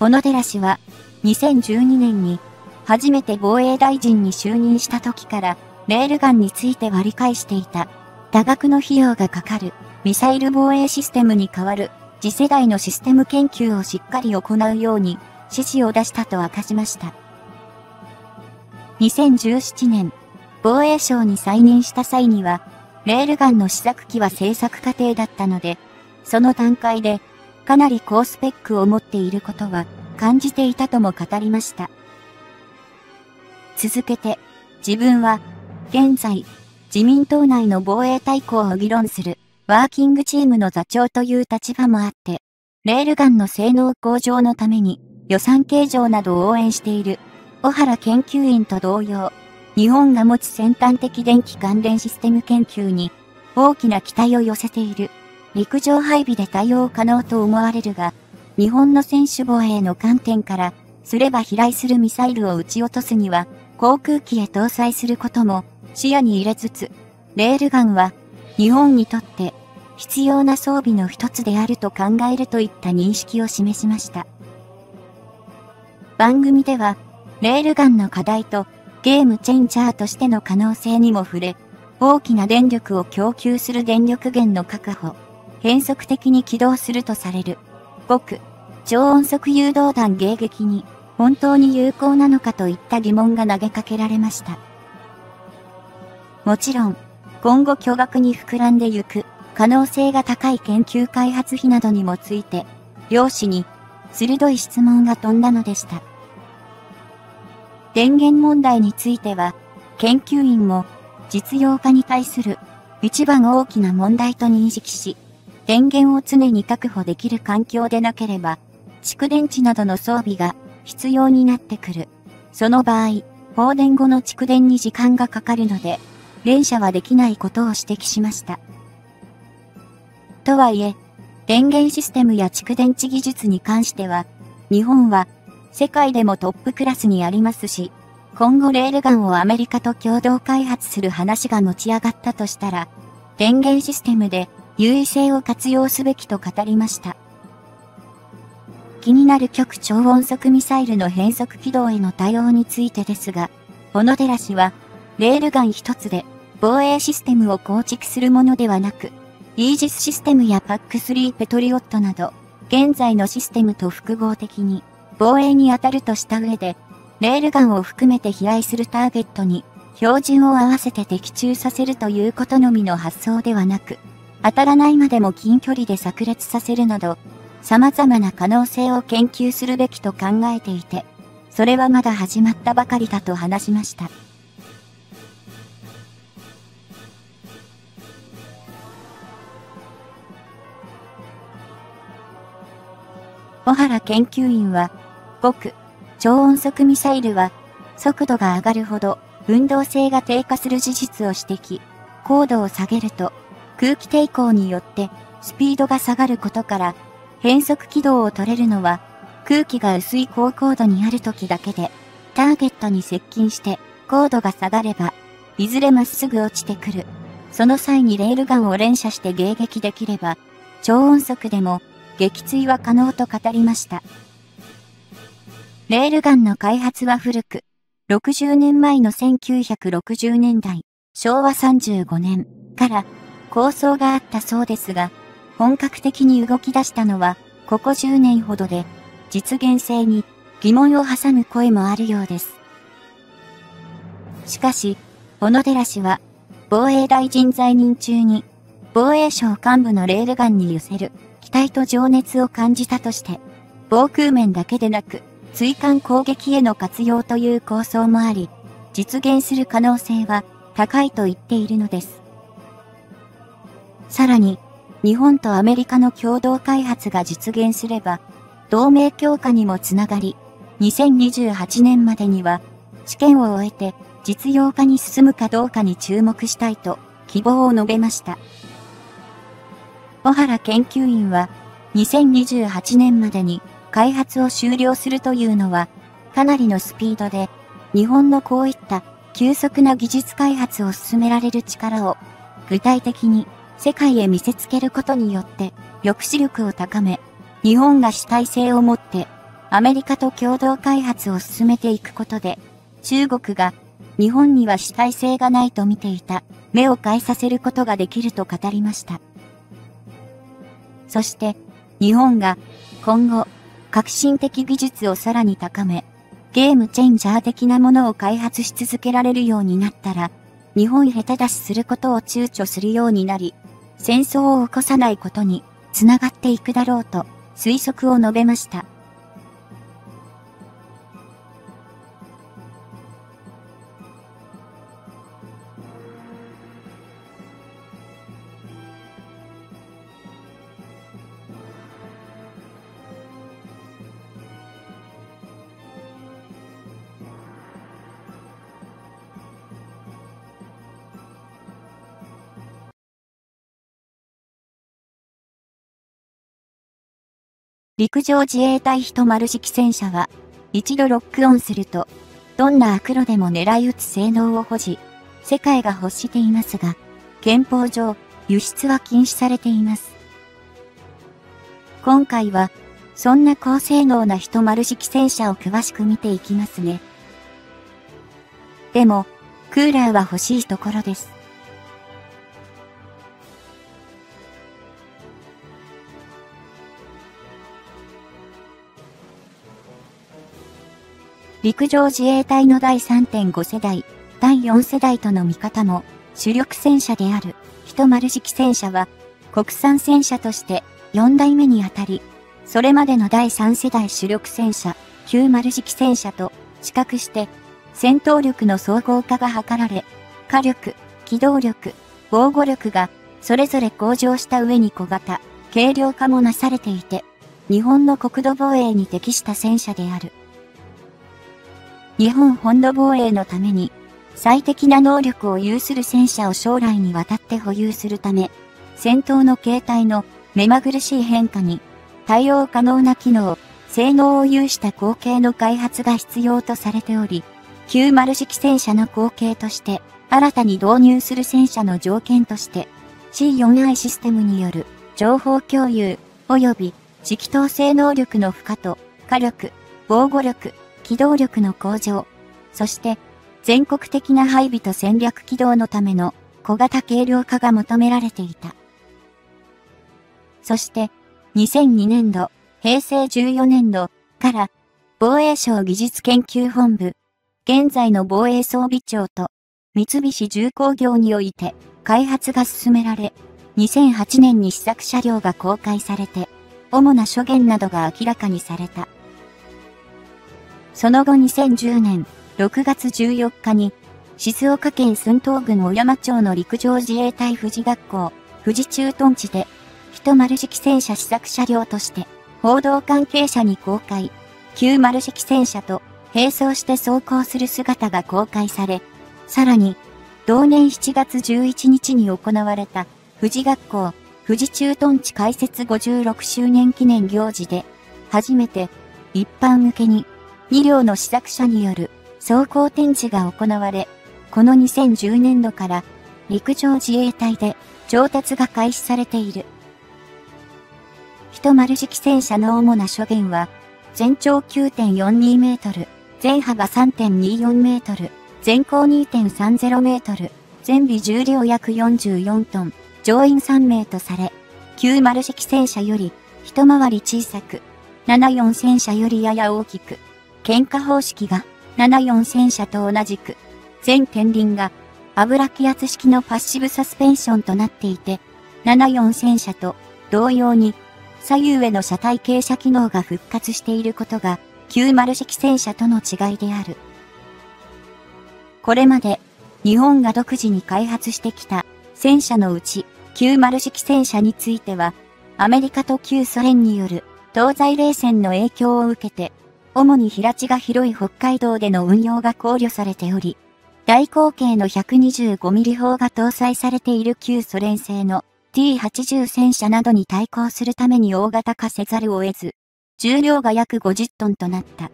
小野寺氏は、2012年に、初めて防衛大臣に就任した時から、レールガンについて割り返していた、多額の費用がかかる、ミサイル防衛システムに代わる、次世代のシステム研究をしっかり行うように、指示を出したと明かしました。2017年、防衛省に再任した際には、レールガンの試作機は製作過程だったので、その段階で、かなり高スペックを持っていることは感じていたとも語りました。続けて、自分は、現在、自民党内の防衛大綱を議論する、ワーキングチームの座長という立場もあって、レールガンの性能向上のために予算計上などを応援している小原研究員と同様、日本が持つ先端的電気関連システム研究に大きな期待を寄せている陸上配備で対応可能と思われるが、日本の選手防衛の観点からすれば飛来するミサイルを撃ち落とすには航空機へ搭載することも視野に入れつつ、レールガンは日本にとって必要な装備の一つであると考えるといった認識を示しました。番組ではレールガンの課題とゲームチェンジャーとしての可能性にも触れ、大きな電力を供給する電力源の確保、変則的に起動するとされる、極、超音速誘導弾迎撃に本当に有効なのかといった疑問が投げかけられました。もちろん、今後巨額に膨らんでゆく可能性が高い研究開発費などにもついて、漁師に鋭い質問が飛んだのでした。電源問題については、研究員も実用化に対する一番大きな問題と認識し、電源を常に確保できる環境でなければ、蓄電池などの装備が必要になってくる。その場合、放電後の蓄電に時間がかかるので、連射はできないことを指摘しました。とはいえ、電源システムや蓄電池技術に関しては、日本は世界でもトップクラスにありますし、今後レールガンをアメリカと共同開発する話が持ち上がったとしたら、電源システムで優位性を活用すべきと語りました。気になる極超音速ミサイルの変速軌道への対応についてですが、小野寺氏は、レールガン一つで防衛システムを構築するものではなく、イージスシステムや PAC3 ペトリオットなど、現在のシステムと複合的に防衛に当たるとした上で、レールガンを含めて飛来するターゲットに標準を合わせて的中させるということのみの発想ではなく、当たらないまでも近距離で炸裂させるなど、様々な可能性を研究するべきと考えていて、それはまだ始まったばかりだと話しました。小原研究員は、極、超音速ミサイルは、速度が上がるほど運動性が低下する事実を指摘。高度を下げると、空気抵抗によってスピードが下がることから、変速軌道を取れるのは、空気が薄い高高度にある時だけで、ターゲットに接近して高度が下がれば、いずれまっすぐ落ちてくる。その際にレールガンを連射して迎撃できれば、超音速でも撃墜は可能と語りました。レールガンの開発は古く、60年前の1960年代、昭和35年から構想があったそうですが、本格的に動き出したのは、ここ10年ほどで、実現性に疑問を挟む声もあるようです。しかし、小野寺氏は、防衛大臣在任中に、防衛省幹部のレールガンに寄せる期待と情熱を感じたとして、防空面だけでなく、追艦攻撃への活用という構想もあり、実現する可能性は高いと言っているのです。さらに、日本とアメリカの共同開発が実現すれば、同盟強化にもつながり、2028年までには、試験を終えて実用化に進むかどうかに注目したいと希望を述べました。小原研究員は、2028年までに開発を終了するというのは、かなりのスピードで、日本のこういった急速な技術開発を進められる力を、具体的に世界へ見せつけることによって、抑止力を高め、日本が主体性を持って、アメリカと共同開発を進めていくことで、中国が日本には主体性がないと見ていた目を変えさせることができると語りました。そして、日本が今後、革新的技術をさらに高め、ゲームチェンジャー的なものを開発し続けられるようになったら、日本下手出しすることを躊躇するようになり、戦争を起こさないことにつながっていくだろうと推測を述べました。陸上自衛隊人丸式戦車は、一度ロックオンすると、どんな悪路でも狙い撃つ性能を保持、世界が欲していますが、憲法上、輸出は禁止されています。今回は、そんな高性能な人丸式戦車を詳しく見ていきますね。でも、クーラーは欲しいところです。陸上自衛隊の第3.5世代、第4世代との見方も、主力戦車である、人丸式戦車は、国産戦車として4代目にあたり、それまでの第3世代主力戦車、旧丸式戦車と、比較して、戦闘力の総合化が図られ、火力、機動力、防護力が、それぞれ向上した上に小型、軽量化もなされていて、日本の国土防衛に適した戦車である。日本本土防衛のために最適な能力を有する戦車を将来にわたって保有するため、戦闘の形態の目まぐるしい変化に対応可能な機能、性能を有した後継の開発が必要とされており、90式戦車の後継として新たに導入する戦車の条件として C4i システムによる情報共有及び指揮統制能力の負荷と火力、防護力、機動力の向上、そして全国的な配備と戦略機動のための小型軽量化が求められていた。そして2002年度、平成14年度から防衛省技術研究本部、現在の防衛装備庁と三菱重工業において開発が進められ、2008年に試作車両が公開されて、主な諸言などが明らかにされた。その後2010年6月14日に、静岡県寸東郡小山町の陸上自衛隊富士学校、富士駐屯地で、一丸式戦車試作車両として、報道関係者に公開、旧丸式戦車と並走して走行する姿が公開され、さらに、同年7月11日に行われた、富士学校、富士駐屯地開設56周年記念行事で、初めて、一般向けに、2両の試作車による走行展示が行われ、この2010年度から陸上自衛隊で調達が開始されている。一丸式戦車の主な諸言は、全長9.42メートル、全幅3.24メートル、全高2.30メートル、全備重量約44トン、乗員3名とされ、90式戦車より一回り小さく、74戦車よりやや大きく、喧嘩方式が74戦車と同じく、全天輪が油気圧式のパッシブサスペンションとなっていて、74戦車と同様に左右への車体傾斜機能が復活していることが90式戦車との違いである。これまで日本が独自に開発してきた戦車のうち90式戦車についてはアメリカと旧ソ連による東西冷戦の影響を受けて主に平地が広い北海道での運用が考慮されており、大口径の 125mm 砲が搭載されている旧ソ連製の T80 戦車などに対抗するために大型化せざるを得ず、重量が約50トンとなった。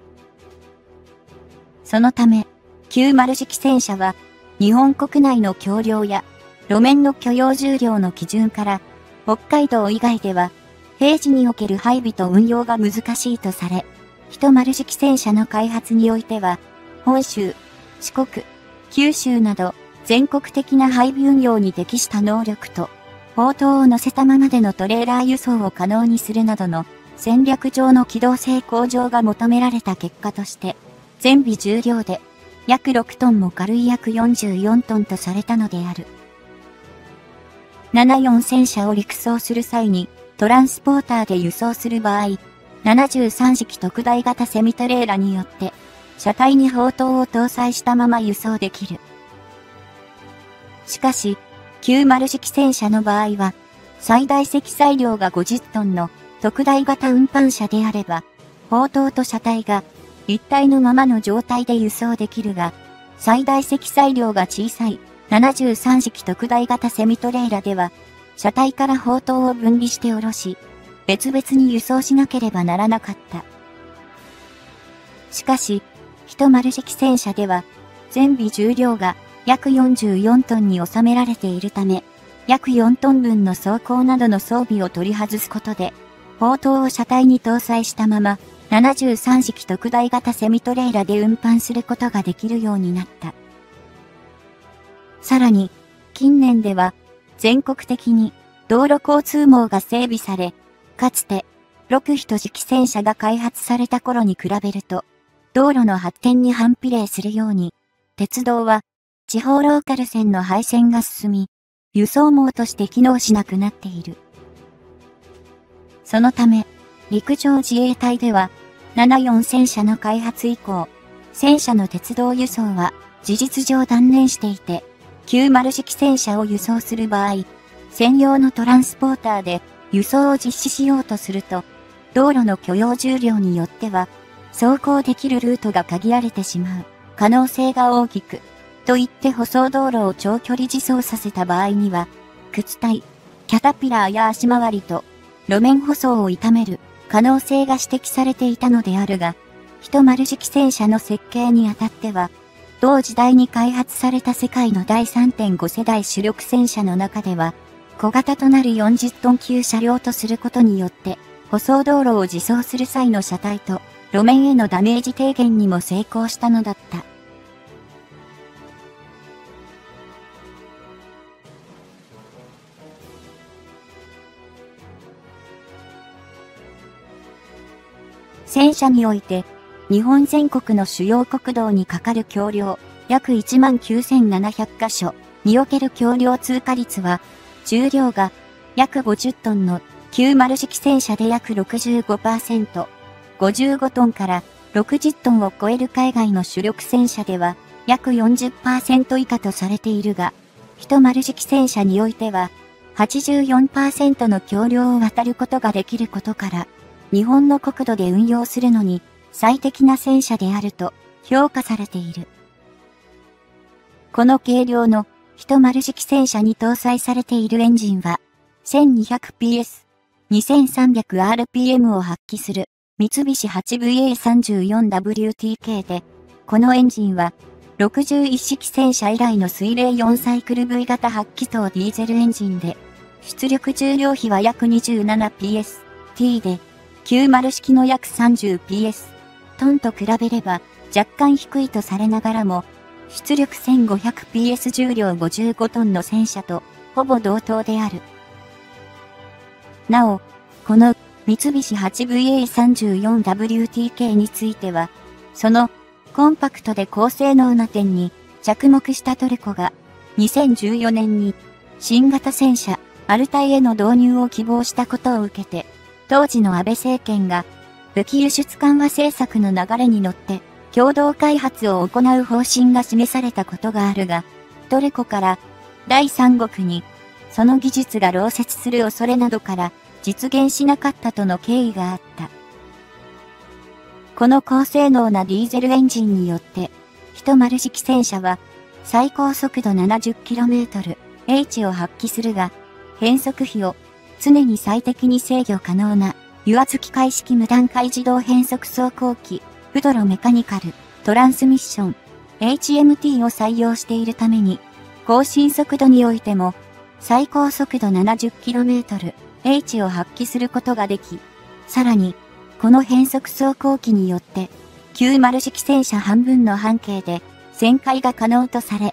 そのため、90式戦車は、日本国内の橋梁や路面の許容重量の基準から、北海道以外では、平時における配備と運用が難しいとされ、一丸式戦車の開発においては、本州、四国、九州など全国的な配備運用に適した能力と、砲塔を乗せたままでのトレーラー輸送を可能にするなどの戦略上の機動性向上が求められた結果として、全備重量で約6トンも軽い約44トンとされたのである。74戦車を陸送する際にトランスポーターで輸送する場合、73式特大型セミトレーラによって車体に砲塔を搭載したまま輸送できる。しかし、90式戦車の場合は、最大積載量が50トンの特大型運搬車であれば、砲塔と車体が一体のままの状態で輸送できるが、最大積載量が小さい73式特大型セミトレーラでは、車体から砲塔を分離して下ろし、別々に輸送しなければならなかった。しかし、一丸式戦車では、全備重量が約44トンに収められているため、約4トン分の装甲などの装備を取り外すことで、砲塔を車体に搭載したまま、73式特大型セミトレーラで運搬することができるようになった。さらに、近年では、全国的に道路交通網が整備され、かつて、6人式戦車が開発された頃に比べると、道路の発展に反比例するように、鉄道は地方ローカル線の廃線が進み、輸送網として機能しなくなっている。そのため、陸上自衛隊では、74戦車の開発以降、戦車の鉄道輸送は事実上断念していて、90式戦車を輸送する場合、専用のトランスポーターで輸送を実施しようとすると、道路の許容重量によっては走行できるルートが限られてしまう。可能性が大きく、と言って舗装道路を長距離自走させた場合には、靴体、キャタピラーや足回りと路面舗装を傷める可能性が指摘されていたのであるが、一丸式戦車の設計にあたっては、同時代に開発された世界の第3.5世代主力戦車の中では、小型となる40トン級車両とすることによって、舗装道路を自走する際の車体と路面へのダメージ低減にも成功したのだった。戦車において、日本全国の主要国道にかかる橋梁、約19,700箇所における橋梁通過率は、重量が約50トンの90式戦車で約65%、55トンから60トンを超える海外の主力戦車では約40%以下とされているが、一丸式戦車においては84%の橋梁を渡ることができることから、日本の国土で運用するのに最適な戦車であると評価されている。この軽量の一丸式戦車に搭載されている。エンジンは 1200PS、2300rpm を発揮する。三菱 8VA34WTK で、このエンジンは、61式戦車以来の水冷4サイクル V 型8気筒ディーゼルエンジンで、出力重量比は約 27PS、T で、90式の約 30PS、トンと比べれば若干低いとされながらも、出力 1500PS 重量55トンの戦車とほぼ同等である。なお、この三菱 8VA34WTK については、そのコンパクトで高性能な点に着目したトルコが2014年に新型戦車アルタイへの導入を希望したことを受けて、当時の安倍政権が武器輸出緩和政策の流れに乗って共同開発を行う方針が示されたことがあるが、トルコから第三国にその技術が漏泄する恐れなどから実現しなかったとの経緯があった。この高性能なディーゼルエンジンによって、一丸式戦車は最高速度 70km H を発揮するが、変速比を常に最適に制御可能な、油圧機械式無段階自動変速走行機、プドロメカニカル、トランスミッション、HMT を採用しているために、更新速度においても、最高速度 70km、H を発揮することができ、さらに、この変速走行機によって、90式戦車半分の半径で旋回が可能とされ、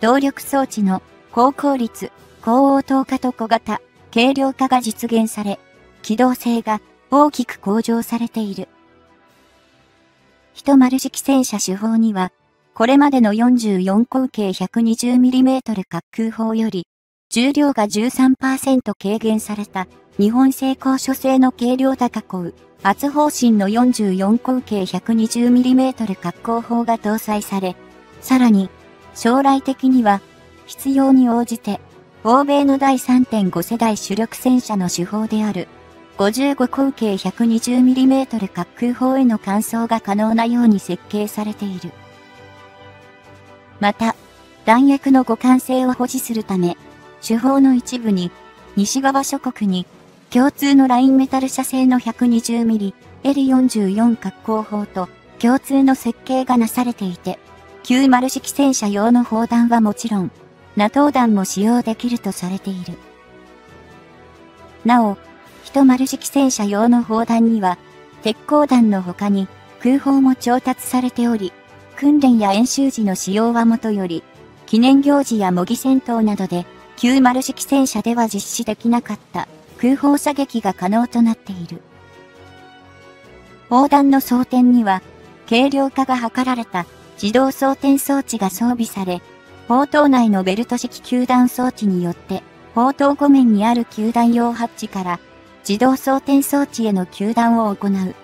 動力装置の高効率、高応答化と小型、軽量化が実現され、機動性が大きく向上されている。一丸式戦車手法には、これまでの44口径 120mm 滑空砲より、重量が13%軽減された日本製高所製の軽量高鋼、圧方針の44口径 120mm 滑空砲が搭載され、さらに、将来的には、必要に応じて、欧米の第3.5世代主力戦車の手法である、55口径 120mm 滑空砲への換装が可能なように設計されている。また、弾薬の互換性を保持するため、手法の一部に、西側諸国に、共通のラインメタル社製の 120mm、L44 滑空砲と、共通の設計がなされていて、90式戦車用の砲弾はもちろん、NATO 弾も使用できるとされている。なお、10式戦車用の砲弾には、鉄鋼弾の他に空砲も調達されており、訓練や演習時の使用はもとより、記念行事や模擬戦闘などで、90式戦車では実施できなかった空砲射撃が可能となっている。砲弾の装填には、軽量化が図られた自動装填装置が装備され、砲塔内のベルト式球弾装置によって、砲塔5面にある球弾用ハッチから自動装填装置への球弾を行う。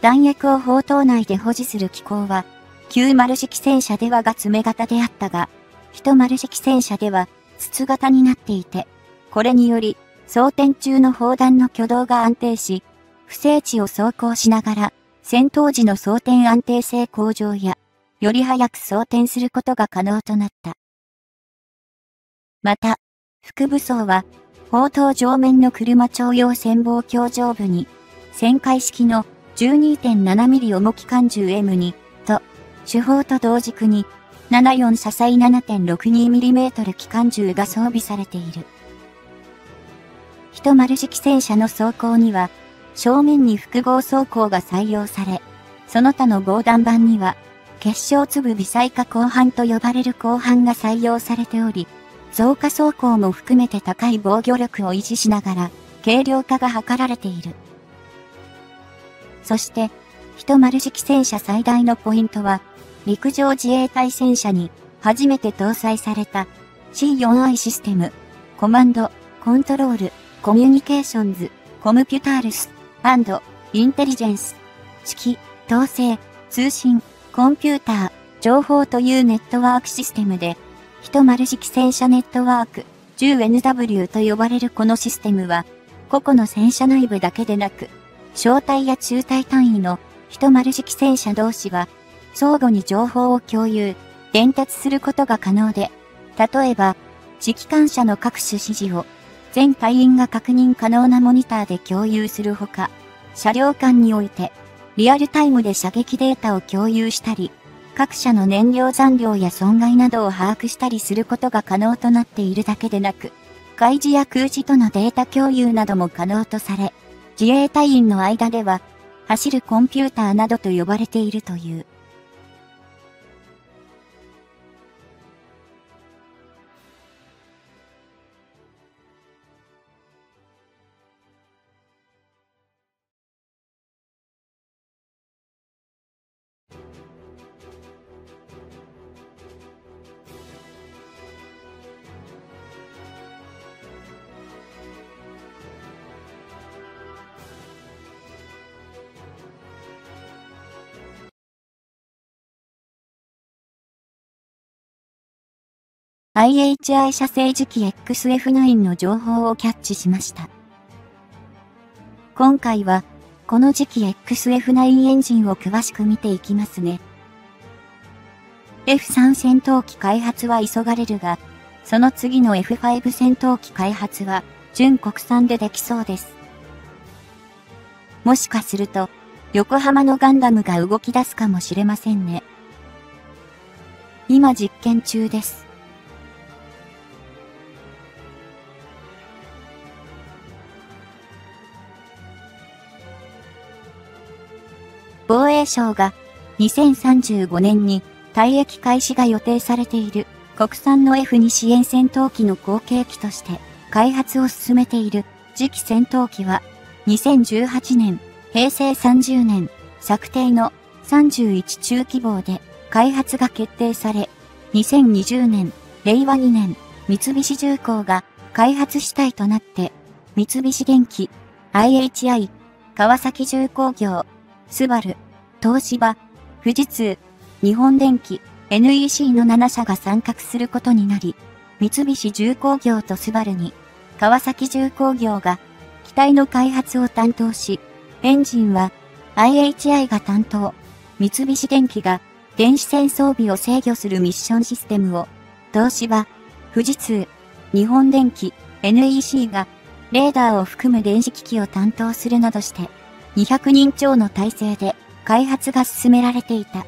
弾薬を砲塔内で保持する機構は、90式戦車ではが詰め型であったが、10式戦車では筒型になっていて、これにより、装填中の砲弾の挙動が安定し、不正地を走行しながら、戦闘時の装填安定性向上や、より早く装填することが可能となった。また、副武装は、砲塔上面の車徴用潜望鏡上部に、旋回式の 12.7mm 重機関銃 M2 と、手法と同軸に、74車載 7.62mm 機関銃が装備されている。一丸式戦車の装甲には、正面に複合装甲が採用され、その他の防弾板には、結晶粒微細化鋼板と呼ばれる鋼板が採用されており、増加装甲も含めて高い防御力を維持しながら、軽量化が図られている。そして、一丸式戦車最大のポイントは、陸上自衛隊戦車に初めて搭載された C4i システム、コマンド、コントロール、コミュニケーションズ、コムピュタールス、アンドインテリジェンス、指揮、統制、通信、コンピューター、情報というネットワークシステムで、一丸式戦車ネットワーク、10NW と呼ばれるこのシステムは、個々の戦車内部だけでなく、小隊や中隊単位の一丸式戦車同士は、相互に情報を共有、伝達することが可能で、例えば、指揮官車の各種指示を、全隊員が確認可能なモニターで共有するほか、車両間において、リアルタイムで射撃データを共有したり、各社の燃料残量や損害などを把握したりすることが可能となっているだけでなく、海事や空事とのデータ共有なども可能とされ、自衛隊員の間では、走るコンピューターなどと呼ばれているという。IHI 社製磁気 XF9 の情報をキャッチしました。今回は、この時期 XF9 エンジンを詳しく見ていきますね。F3 戦闘機開発は急がれるが、その次の F5 戦闘機開発は純国産でできそうです。もしかすると、横浜のガンダムが動き出すかもしれませんね。今実験中です。防衛省が2035年に退役開始が予定されている国産の F2 支援戦闘機の後継機として開発を進めている次期戦闘機は2018年、平成30年、策定の31中希望で開発が決定され、2020年、令和2年、三菱重工が開発主体となって、三菱電機、IHI、川崎重工業、スバル、東芝、富士通、日本電機、NEC の7社が参画することになり、三菱重工業とスバルに、川崎重工業が機体の開発を担当し、エンジンは IHI が担当、三菱電機が電子戦装備を制御するミッションシステムを、東芝、富士通、日本電機、NEC がレーダーを含む電子機器を担当するなどして、200人超の体制で開発が進められていた。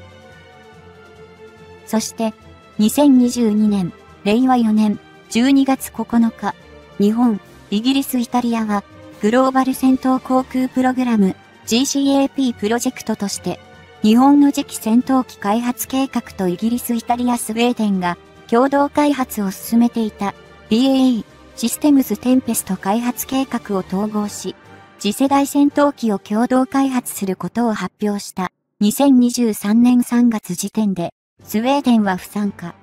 そして、2022年、令和4年12月9日、日本、イギリス、イタリアは、グローバル戦闘航空プログラム GCAP プロジェクトとして、日本の次期戦闘機開発計画とイギリス、イタリア、スウェーデンが共同開発を進めていた BAE システムズテンペスト開発計画を統合し、次世代戦闘機を共同開発することを発表した2023年3月時点でスウェーデンは不参加。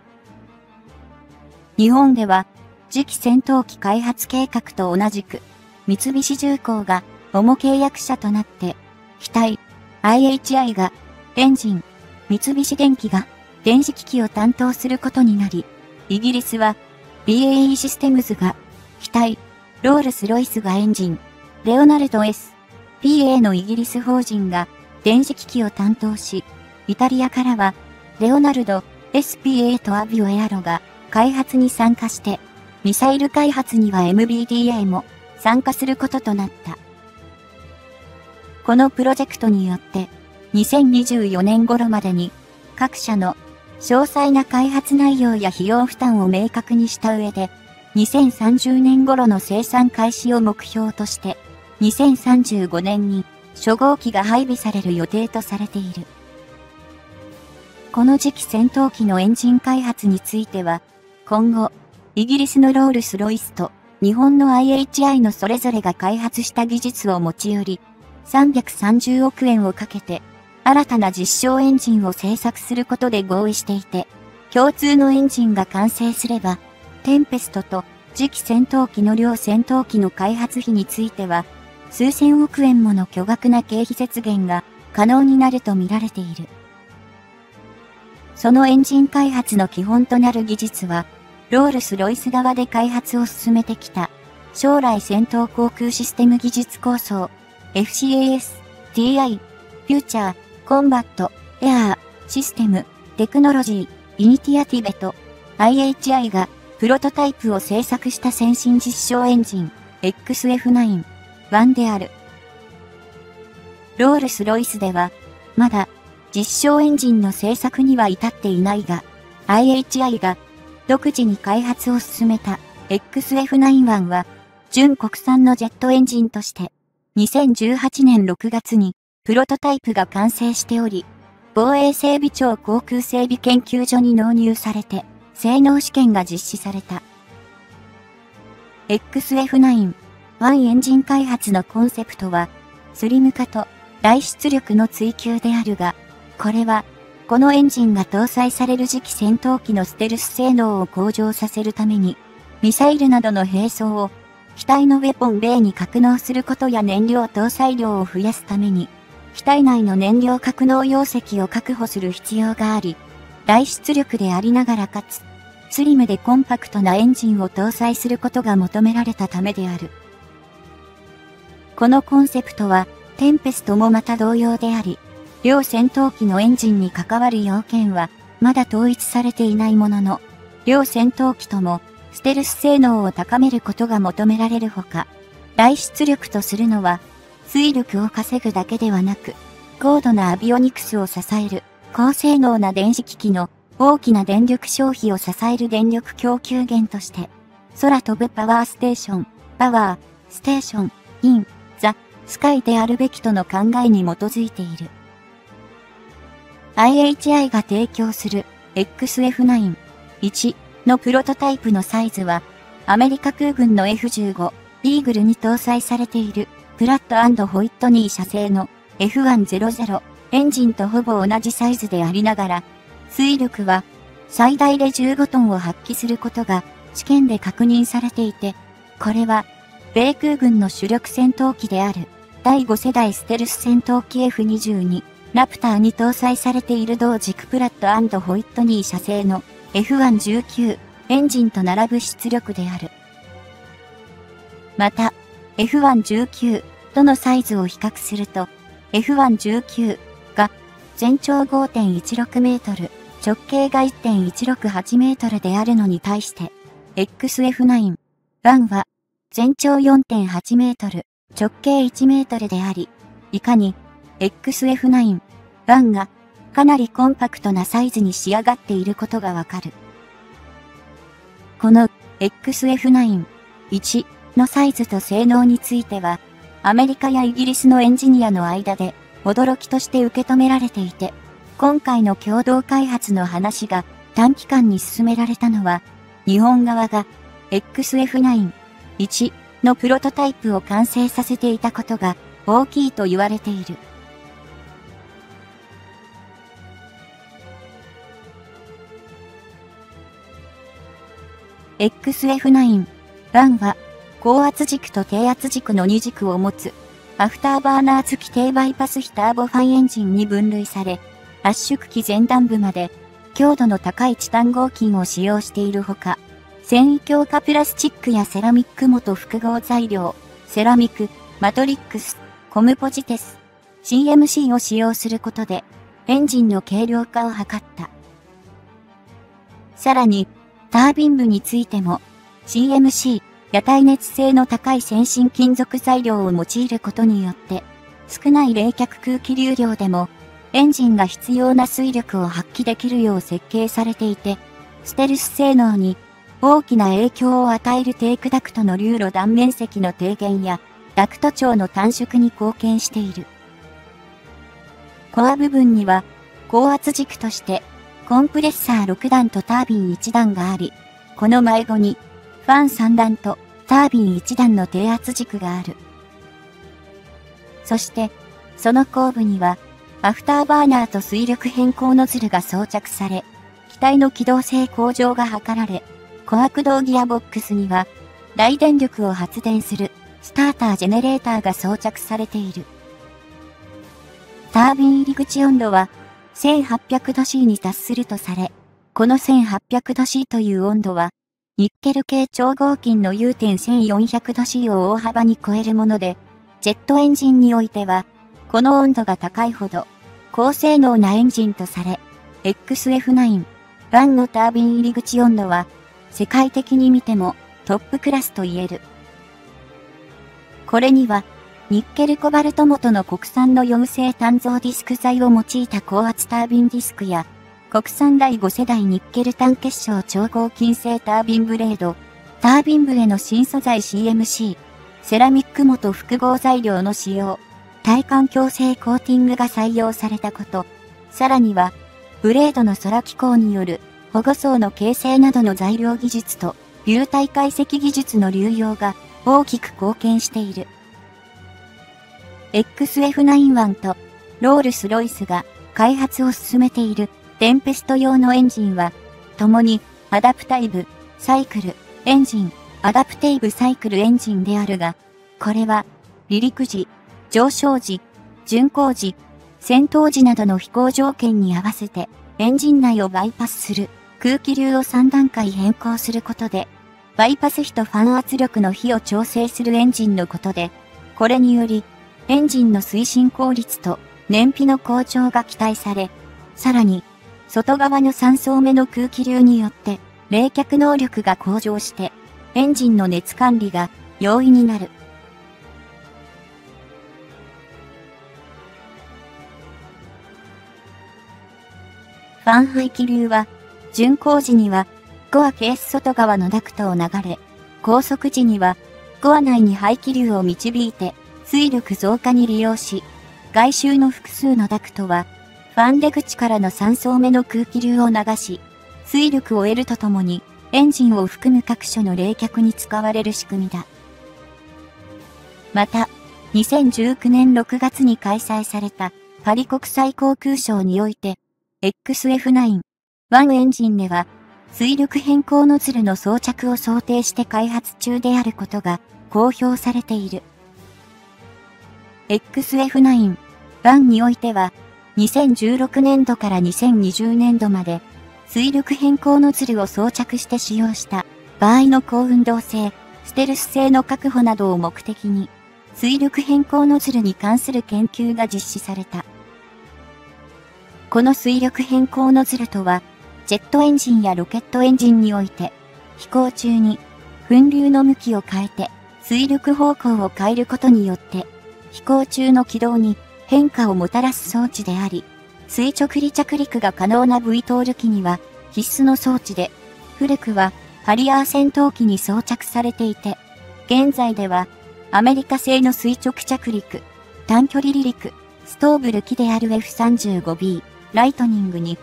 日本では、次期戦闘機開発計画と同じく、三菱重工が主契約者となって、機体、IHI がエンジン、三菱電機が電子機器を担当することになり、イギリスは BAE システムズが機体、ロールスロイスがエンジン、レオナルド S、PA のイギリス法人が電子機器を担当し、イタリアからはレオナルド、SPA とアビオエアロが開発に参加して、ミサイル開発には MBDA も参加することとなった。このプロジェクトによって、2024年頃までに各社の詳細な開発内容や費用負担を明確にした上で、2030年頃の生産開始を目標として、2035年に初号機が配備される予定とされている。この時期戦闘機のエンジン開発については、今後、イギリスのロールスロイスと日本の IHI のそれぞれが開発した技術を持ち寄り、330億円をかけて、新たな実証エンジンを製作することで合意していて、共通のエンジンが完成すれば、テンペストと次期戦闘機の両戦闘機の開発費については、数千億円もの巨額な経費節減が可能になると見られている。そのエンジン開発の基本となる技術は、ロールス・ロイス側で開発を進めてきた、将来戦闘航空システム技術構想、FCAS、TI、フューチャー、コンバット、エアー、システム、テクノロジー、イニティアティベト、IHI がプロトタイプを制作した先進実証エンジン、XF9、1である。ロールス・ロイスでは、まだ実証エンジンの製作には至っていないが、IHI が独自に開発を進めた XF91 は、純国産のジェットエンジンとして、2018年6月にプロトタイプが完成しており、防衛整備庁航空整備研究所に納入されて、性能試験が実施された。XF9、1エンジン開発のコンセプトは、スリム化と大出力の追求であるが、これは、このエンジンが搭載される次期戦闘機のステルス性能を向上させるために、ミサイルなどの並走を、機体のウェポンベイに格納することや燃料搭載量を増やすために、機体内の燃料格納容積を確保する必要があり、大出力でありながらかつ、スリムでコンパクトなエンジンを搭載することが求められたためである。このコンセプトは、テンペストもまた同様であり、両戦闘機のエンジンに関わる要件は、まだ統一されていないものの、両戦闘機とも、ステルス性能を高めることが求められるほか、大出力とするのは、水力を稼ぐだけではなく、高度なアビオニクスを支える、高性能な電子機器の大きな電力消費を支える電力供給源として、空飛ぶパワーステーション、パワー、ステーション、イン、スカイであるべきとの考えに基づいている。IHI が提供する XF9-1 のプロトタイプのサイズは、アメリカ空軍の F15 イーグルに搭載されているプラットホイットニー社製の F100 エンジンとほぼ同じサイズでありながら、水力は最大で15トンを発揮することが試験で確認されていて、これは米空軍の主力戦闘機である。第5世代ステルス戦闘機 F22 ラプターに搭載されている同軸プラットホイットニー社製の。F119 エンジンと並ぶ出力である。また、F119 とのサイズを比較すると、F119 が全長5.16メートル、直径が1.168メートルであるのに対して、XF9、1は全長4.8メートル、直径1メートルであり、いかに XF9、1がかなりコンパクトなサイズに仕上がっていることがわかる。この XF9、1のサイズと性能については、アメリカやイギリスのエンジニアの間で驚きとして受け止められていて、今回の共同開発の話が短期間に進められたのは、日本側が XF9、1のプロトタイプを完成させていたことが大きいと言われている。XF9、1は、高圧軸と低圧軸の2軸を持つ、アフターバーナー付き低バイパス比ターボファンエンジンに分類され、圧縮機前段部まで、強度の高いチタン合金を使用しているほか、繊維強化プラスチックやセラミック元複合材料、セラミック、マトリックス、コムポジテス、CMC を使用することで、エンジンの軽量化を図った。さらに、タービン部についても CMC や耐熱性の高い先進金属材料を用いることによって少ない冷却空気流量でもエンジンが必要な水力を発揮できるよう設計されていてステルス性能に大きな影響を与えるテークダクトの流路断面積の低減やダクト長の短縮に貢献している。コア部分には高圧軸としてコンプレッサー6段とタービン1段があり、この迷子に、ファン3段とタービン1段の低圧軸がある。そして、その後部には、アフターバーナーと推力偏向ノズルが装着され、機体の機動性向上が図られ、コア駆動ギアボックスには、大電力を発電するスタータージェネレーターが装着されている。タービン入り口温度は1800度 C に達するとされ、この1800度 C という温度は、ニッケル系超合金の U.1400 度 C を大幅に超えるもので、ジェットエンジンにおいては、この温度が高いほど、高性能なエンジンとされ、XF9、1のタービン入り口温度は、世界的に見てもトップクラスと言える。これには、ニッケルコバルト元の国産の4性単造ディスク材を用いた高圧タービンディスクや、国産第5世代ニッケル単結晶超合金製タービンブレード、タービン部への新素材 CMC、セラミック元複合材料の使用、耐環境性コーティングが採用されたこと、さらには、ブレードの空機構による保護層の形成などの材料技術と流体解析技術の流用が大きく貢献している。XF91 とロールスロイスが開発を進めているテンペスト用のエンジンは、共にアダプタイブ、サイクル、エンジン、アダプテイブサイクルエンジンであるが、これは離陸時、上昇時、巡航時、戦闘時などの飛行条件に合わせてエンジン内をバイパスする空気流を3段階変更することで、バイパス比とファン圧力の比を調整するエンジンのことで、これによりエンジンの推進効率と燃費の向上が期待され、さらに、外側の3層目の空気流によって冷却能力が向上して、エンジンの熱管理が容易になる。ファン排気流は、巡航時には、コアケース外側のダクトを流れ、高速時には、コア内に排気流を導いて、水力増加に利用し、外周の複数のダクトは、ファン出口からの3層目の空気流を流し、水力を得るとともに、エンジンを含む各所の冷却に使われる仕組みだ。また、2019年6月に開催されたパリ国際航空ショーにおいて、XF9、1エンジンでは、水力変更ノズルの装着を想定して開発中であることが公表されている。XF9、1においては、2016年度から2020年度まで、水力変更ノズルを装着して使用した場合の高運動性、ステルス性の確保などを目的に、水力変更ノズルに関する研究が実施された。この水力変更ノズルとは、ジェットエンジンやロケットエンジンにおいて、飛行中に、噴流の向きを変えて、水力方向を変えることによって、飛行中の軌道に変化をもたらす装置であり、垂直離着陸が可能な V トール機には必須の装置で、古くはハリアー戦闘機に装着されていて、現在ではアメリカ製の垂直着陸、短距離離陸、ストーブル機である F35B、ライトニングに、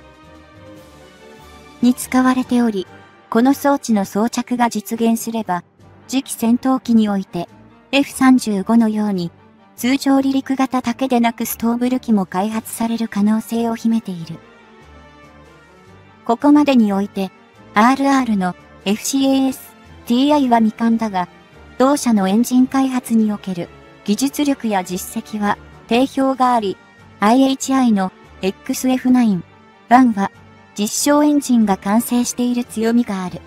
に使われており、この装置の装着が実現すれば、次期戦闘機において F35 のように通常離陸型だけでなくストーブル機も開発される可能性を秘めている。ここまでにおいて RR の FCAS TI は未完だが、同社のエンジン開発における技術力や実績は定評があり、IHI の XF9、1は実証エンジンが完成している強みがある。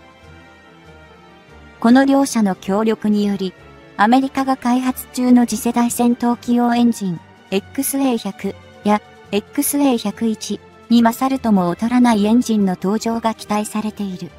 この両者の協力により、アメリカが開発中の次世代戦闘機用エンジン XA100 や XA101 に勝るとも劣らないエンジンの登場が期待されている。